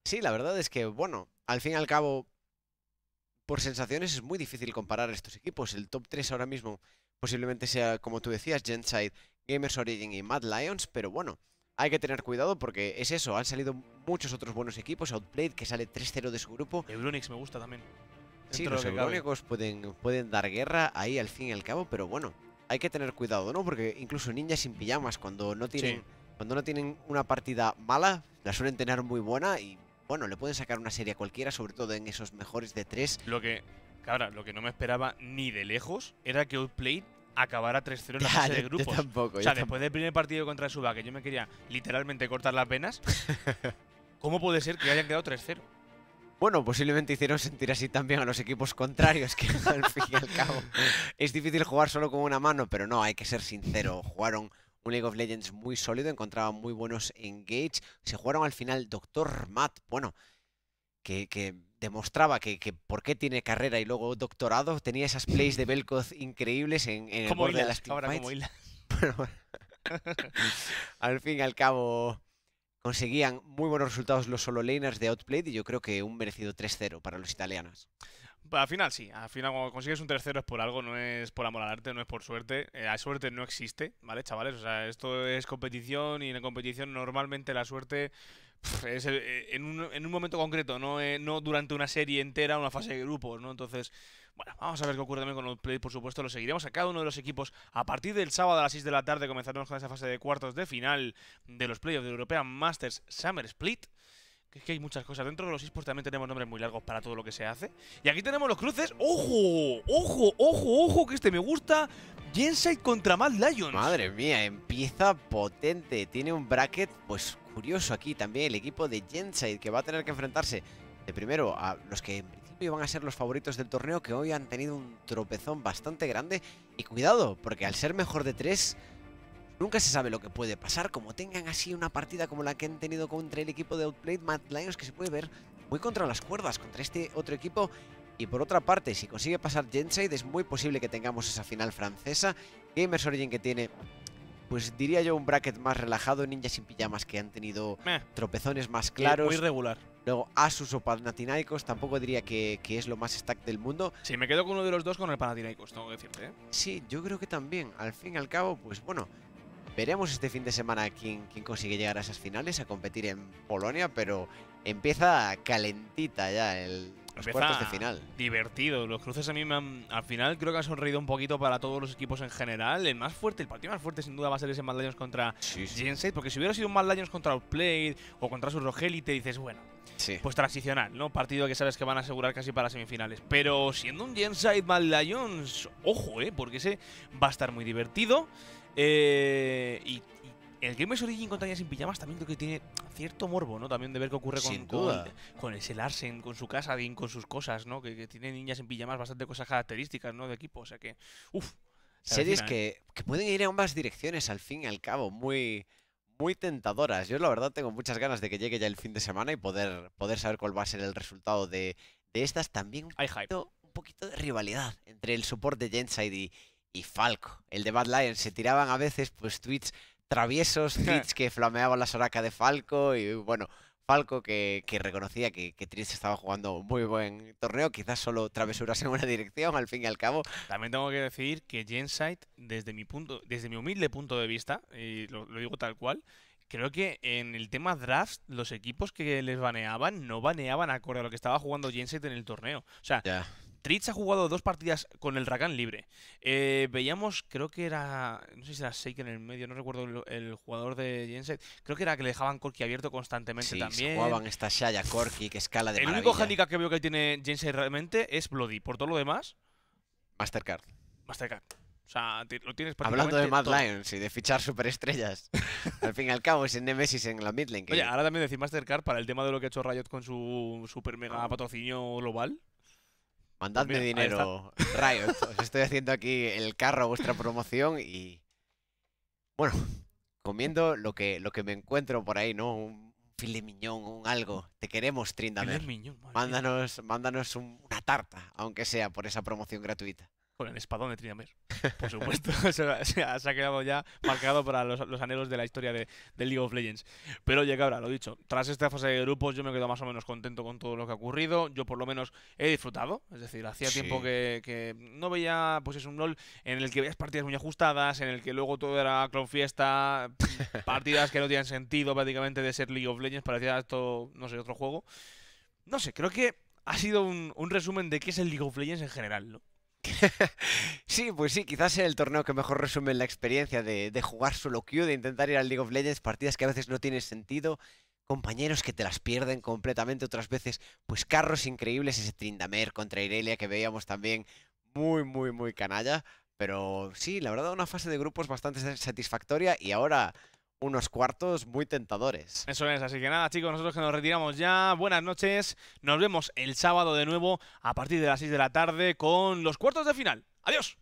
Sí, la verdad es que, bueno, al fin y al cabo, por sensaciones es muy difícil comparar estos equipos. El top 3 ahora mismo posiblemente sea, como tú decías, Genside, Gamers Origin y Mad Lions, pero bueno, hay que tener cuidado porque es eso, han salido muchos otros buenos equipos, Outplayed que sale 3-0 de su grupo. Euronix me gusta también. Sí, los eurónicos pueden, pueden dar guerra ahí al fin y al cabo, pero bueno, hay que tener cuidado, ¿no? Porque incluso ninjas sin pijamas, cuando no tienen, Sí. cuando no tienen una partida mala, la suelen tener muy buena y bueno, le pueden sacar una serie a cualquiera, sobre todo en esos mejores de tres. Lo que, lo que no me esperaba ni de lejos era que Outplayed acabara 3-0 en la fase de yo- yo grupos. tampoco, O sea, tampoco. después del primer partido contra Suba, que yo me quería literalmente cortar las venas, ¿cómo puede ser que hayan quedado 3-0? Bueno, posiblemente hicieron sentir así también a los equipos contrarios, que al fin y al cabo es difícil jugar solo con una mano, pero no, hay que ser sincero. Jugaron un League of Legends muy sólido, encontraban muy buenos engage. Se jugaron al final Doctor Matt, bueno, que, que demostraba que, que por qué tiene carrera y luego doctorado. Tenía esas plays de Belkoz increíbles en, en el borde de las cabra, como. Bueno, al fin y al cabo conseguían muy buenos resultados los solo laners de Outplayed y yo creo que un merecido 3-0 para los italianos. Al final sí, al final cuando consigues un tercero es por algo, no es por amor al arte, no es por suerte. Eh, la suerte no existe, ¿vale, chavales? O sea, esto es competición y en la competición normalmente la suerte es el- eh, en, un, en un momento concreto, no, eh, no durante una serie entera, una fase de grupos, ¿no? Entonces, bueno, vamos a ver qué ocurre también con el play, por supuesto, lo seguiremos a cada uno de los equipos. A partir del sábado a las 6 de la tarde comenzaremos con esa fase de cuartos de final de los playoffs de European Masters Summer Split Que es que hay muchas cosas. Dentro de los esports también tenemos nombres muy largos para todo lo que se hace. Y aquí tenemos los cruces. ¡Ojo! ¡Ojo! ¡Ojo! ¡Ojo! Que este me gusta. Genside contra Mad Lions. Madre mía, empieza potente. Tiene un bracket, pues curioso aquí también. El equipo de Genside que va a tener que enfrentarse de primero a los que en principio iban a ser los favoritos del torneo, que hoy han tenido un tropezón bastante grande. Y cuidado, porque al ser mejor de tres, nunca se sabe lo que puede pasar. Como tengan así una partida como la que han tenido contra el equipo de Outplayed Mad Lions, que se puede ver muy contra las cuerdas contra este otro equipo. Y por otra parte, si consigue pasar Genside, es muy posible que tengamos esa final francesa. Gamers Origin que tiene, pues diría yo, un bracket más relajado. Ninjas sin pijamas que han tenido Meh, tropezones más claro. claros. Muy regular. Luego Asus o Panathinaikos tampoco diría que, que es lo más stack del mundo. Sí, me quedo con uno de los dos con el Panathinaikos, tengo que decirte, ¿eh? Sí, yo creo que también. Al fin y al cabo, pues bueno, veremos este fin de semana quién, quién consigue llegar a esas finales, a competir en Polonia, pero empieza calentita ya el, los Empieza cuartos de final. Divertido. Los cruces a mí me han, al final creo que han sonreído un poquito para todos los equipos en general. El más fuerte, el partido más fuerte sin duda va a ser ese Mad Lions contra Sí, Genside, porque si hubiera sido un Mad Lions contra Outplayed o contra su Rogelite, dices, bueno, sí. pues transicional, ¿no? Partido que sabes que van a asegurar casi para semifinales. Pero siendo un Genside Mad Lions, ojo, ¿eh? Porque ese va a estar muy divertido. Eh, y, y el Gamers Origin contra Ninjas sin pijamas también creo que tiene cierto morbo, ¿no? También de ver qué ocurre con, Sin con, duda. con ese Larsen, con su casa, bien, con sus cosas, ¿no? Que, que tiene niñas en pijamas bastante cosas características, ¿no? De equipo. O sea que, uff. Series que, que pueden ir en ambas direcciones al fin y al cabo, muy, muy tentadoras. Yo la verdad tengo muchas ganas de que llegue ya el fin de semana y poder, poder saber cuál va a ser el resultado de, de estas. También un poquito, un poquito de rivalidad entre el support de Genside y, y Falco. El de Bad Lions se tiraban a veces pues tweets traviesos, tweets que flameaban la soraca de Falco y bueno, Falco que, que reconocía que, que estaba jugando un muy buen torneo, quizás solo travesuras en una dirección al fin y al cabo. También tengo que decir que Genside, desde mi punto, desde mi humilde punto de vista, y lo, lo digo tal cual, creo que en el tema draft, los equipos que les baneaban no baneaban acorde a lo que estaba jugando Genside en el torneo. O sea. Tritz ha jugado dos partidas con el Rakan libre. Eh, veíamos, creo que era. No sé si era Seik en el medio, no recuerdo el, el jugador de Genside. Creo que era que le dejaban Corki abierto constantemente Sí, se también. jugaban esta Shaya Corki que escala de el único handicap que veo que tiene Genside realmente es Bloody. Por todo lo demás, Mastercard. Mastercard. O sea, lo tienes Hablando de Mad todo. Lions y de fichar superestrellas. al fin y al cabo es en Nemesis en la midlane. que- Oye, ahora también decir Mastercard para el tema de lo que ha hecho Riot con su super mega patrocinio global. Mandadme mira, dinero, Riot. Os estoy haciendo aquí el carro a vuestra promoción y... Bueno, comiendo lo que, lo que me encuentro por ahí, ¿no? Un filet miñón, un algo. Te queremos, Trindamer. Mándanos, mándanos un- una tarta, aunque sea por esa promoción gratuita. Con el espadón de Trinamer. Por supuesto. se, ha- se ha quedado ya marcado para los, los anhelos de la historia de, de League of Legends. Pero oye, cabra, lo dicho. Tras esta fase de grupos, yo me quedo más o menos contento con todo lo que ha ocurrido. Yo, por lo menos, he disfrutado. Es decir, hacía tiempo que, que no veía, pues es un LOL en el que veías partidas muy ajustadas, en el que luego todo era clon fiesta, partidas que no tenían sentido prácticamente de ser League of Legends. Parecía esto, no sé, otro juego. No sé, creo que ha sido un, un resumen de qué es el League of Legends en general, ¿no? Sí, pues sí, quizás sea el torneo que mejor resume la experiencia de, jugar solo queue, de intentar ir al League of Legends, partidas que a veces no tienen sentido, compañeros que te las pierden completamente, otras veces, pues carros increíbles, ese Trindamer contra Irelia que veíamos también muy, muy, muy canalla, pero sí, la verdad una fase de grupos bastante sa- satisfactoria y ahora unos cuartos muy tentadores. Eso es, así que nada, chicos, nosotros que nos retiramos ya. Buenas noches. Nos vemos el sábado de nuevo a partir de las 6 de la tarde con los cuartos de final. Adiós.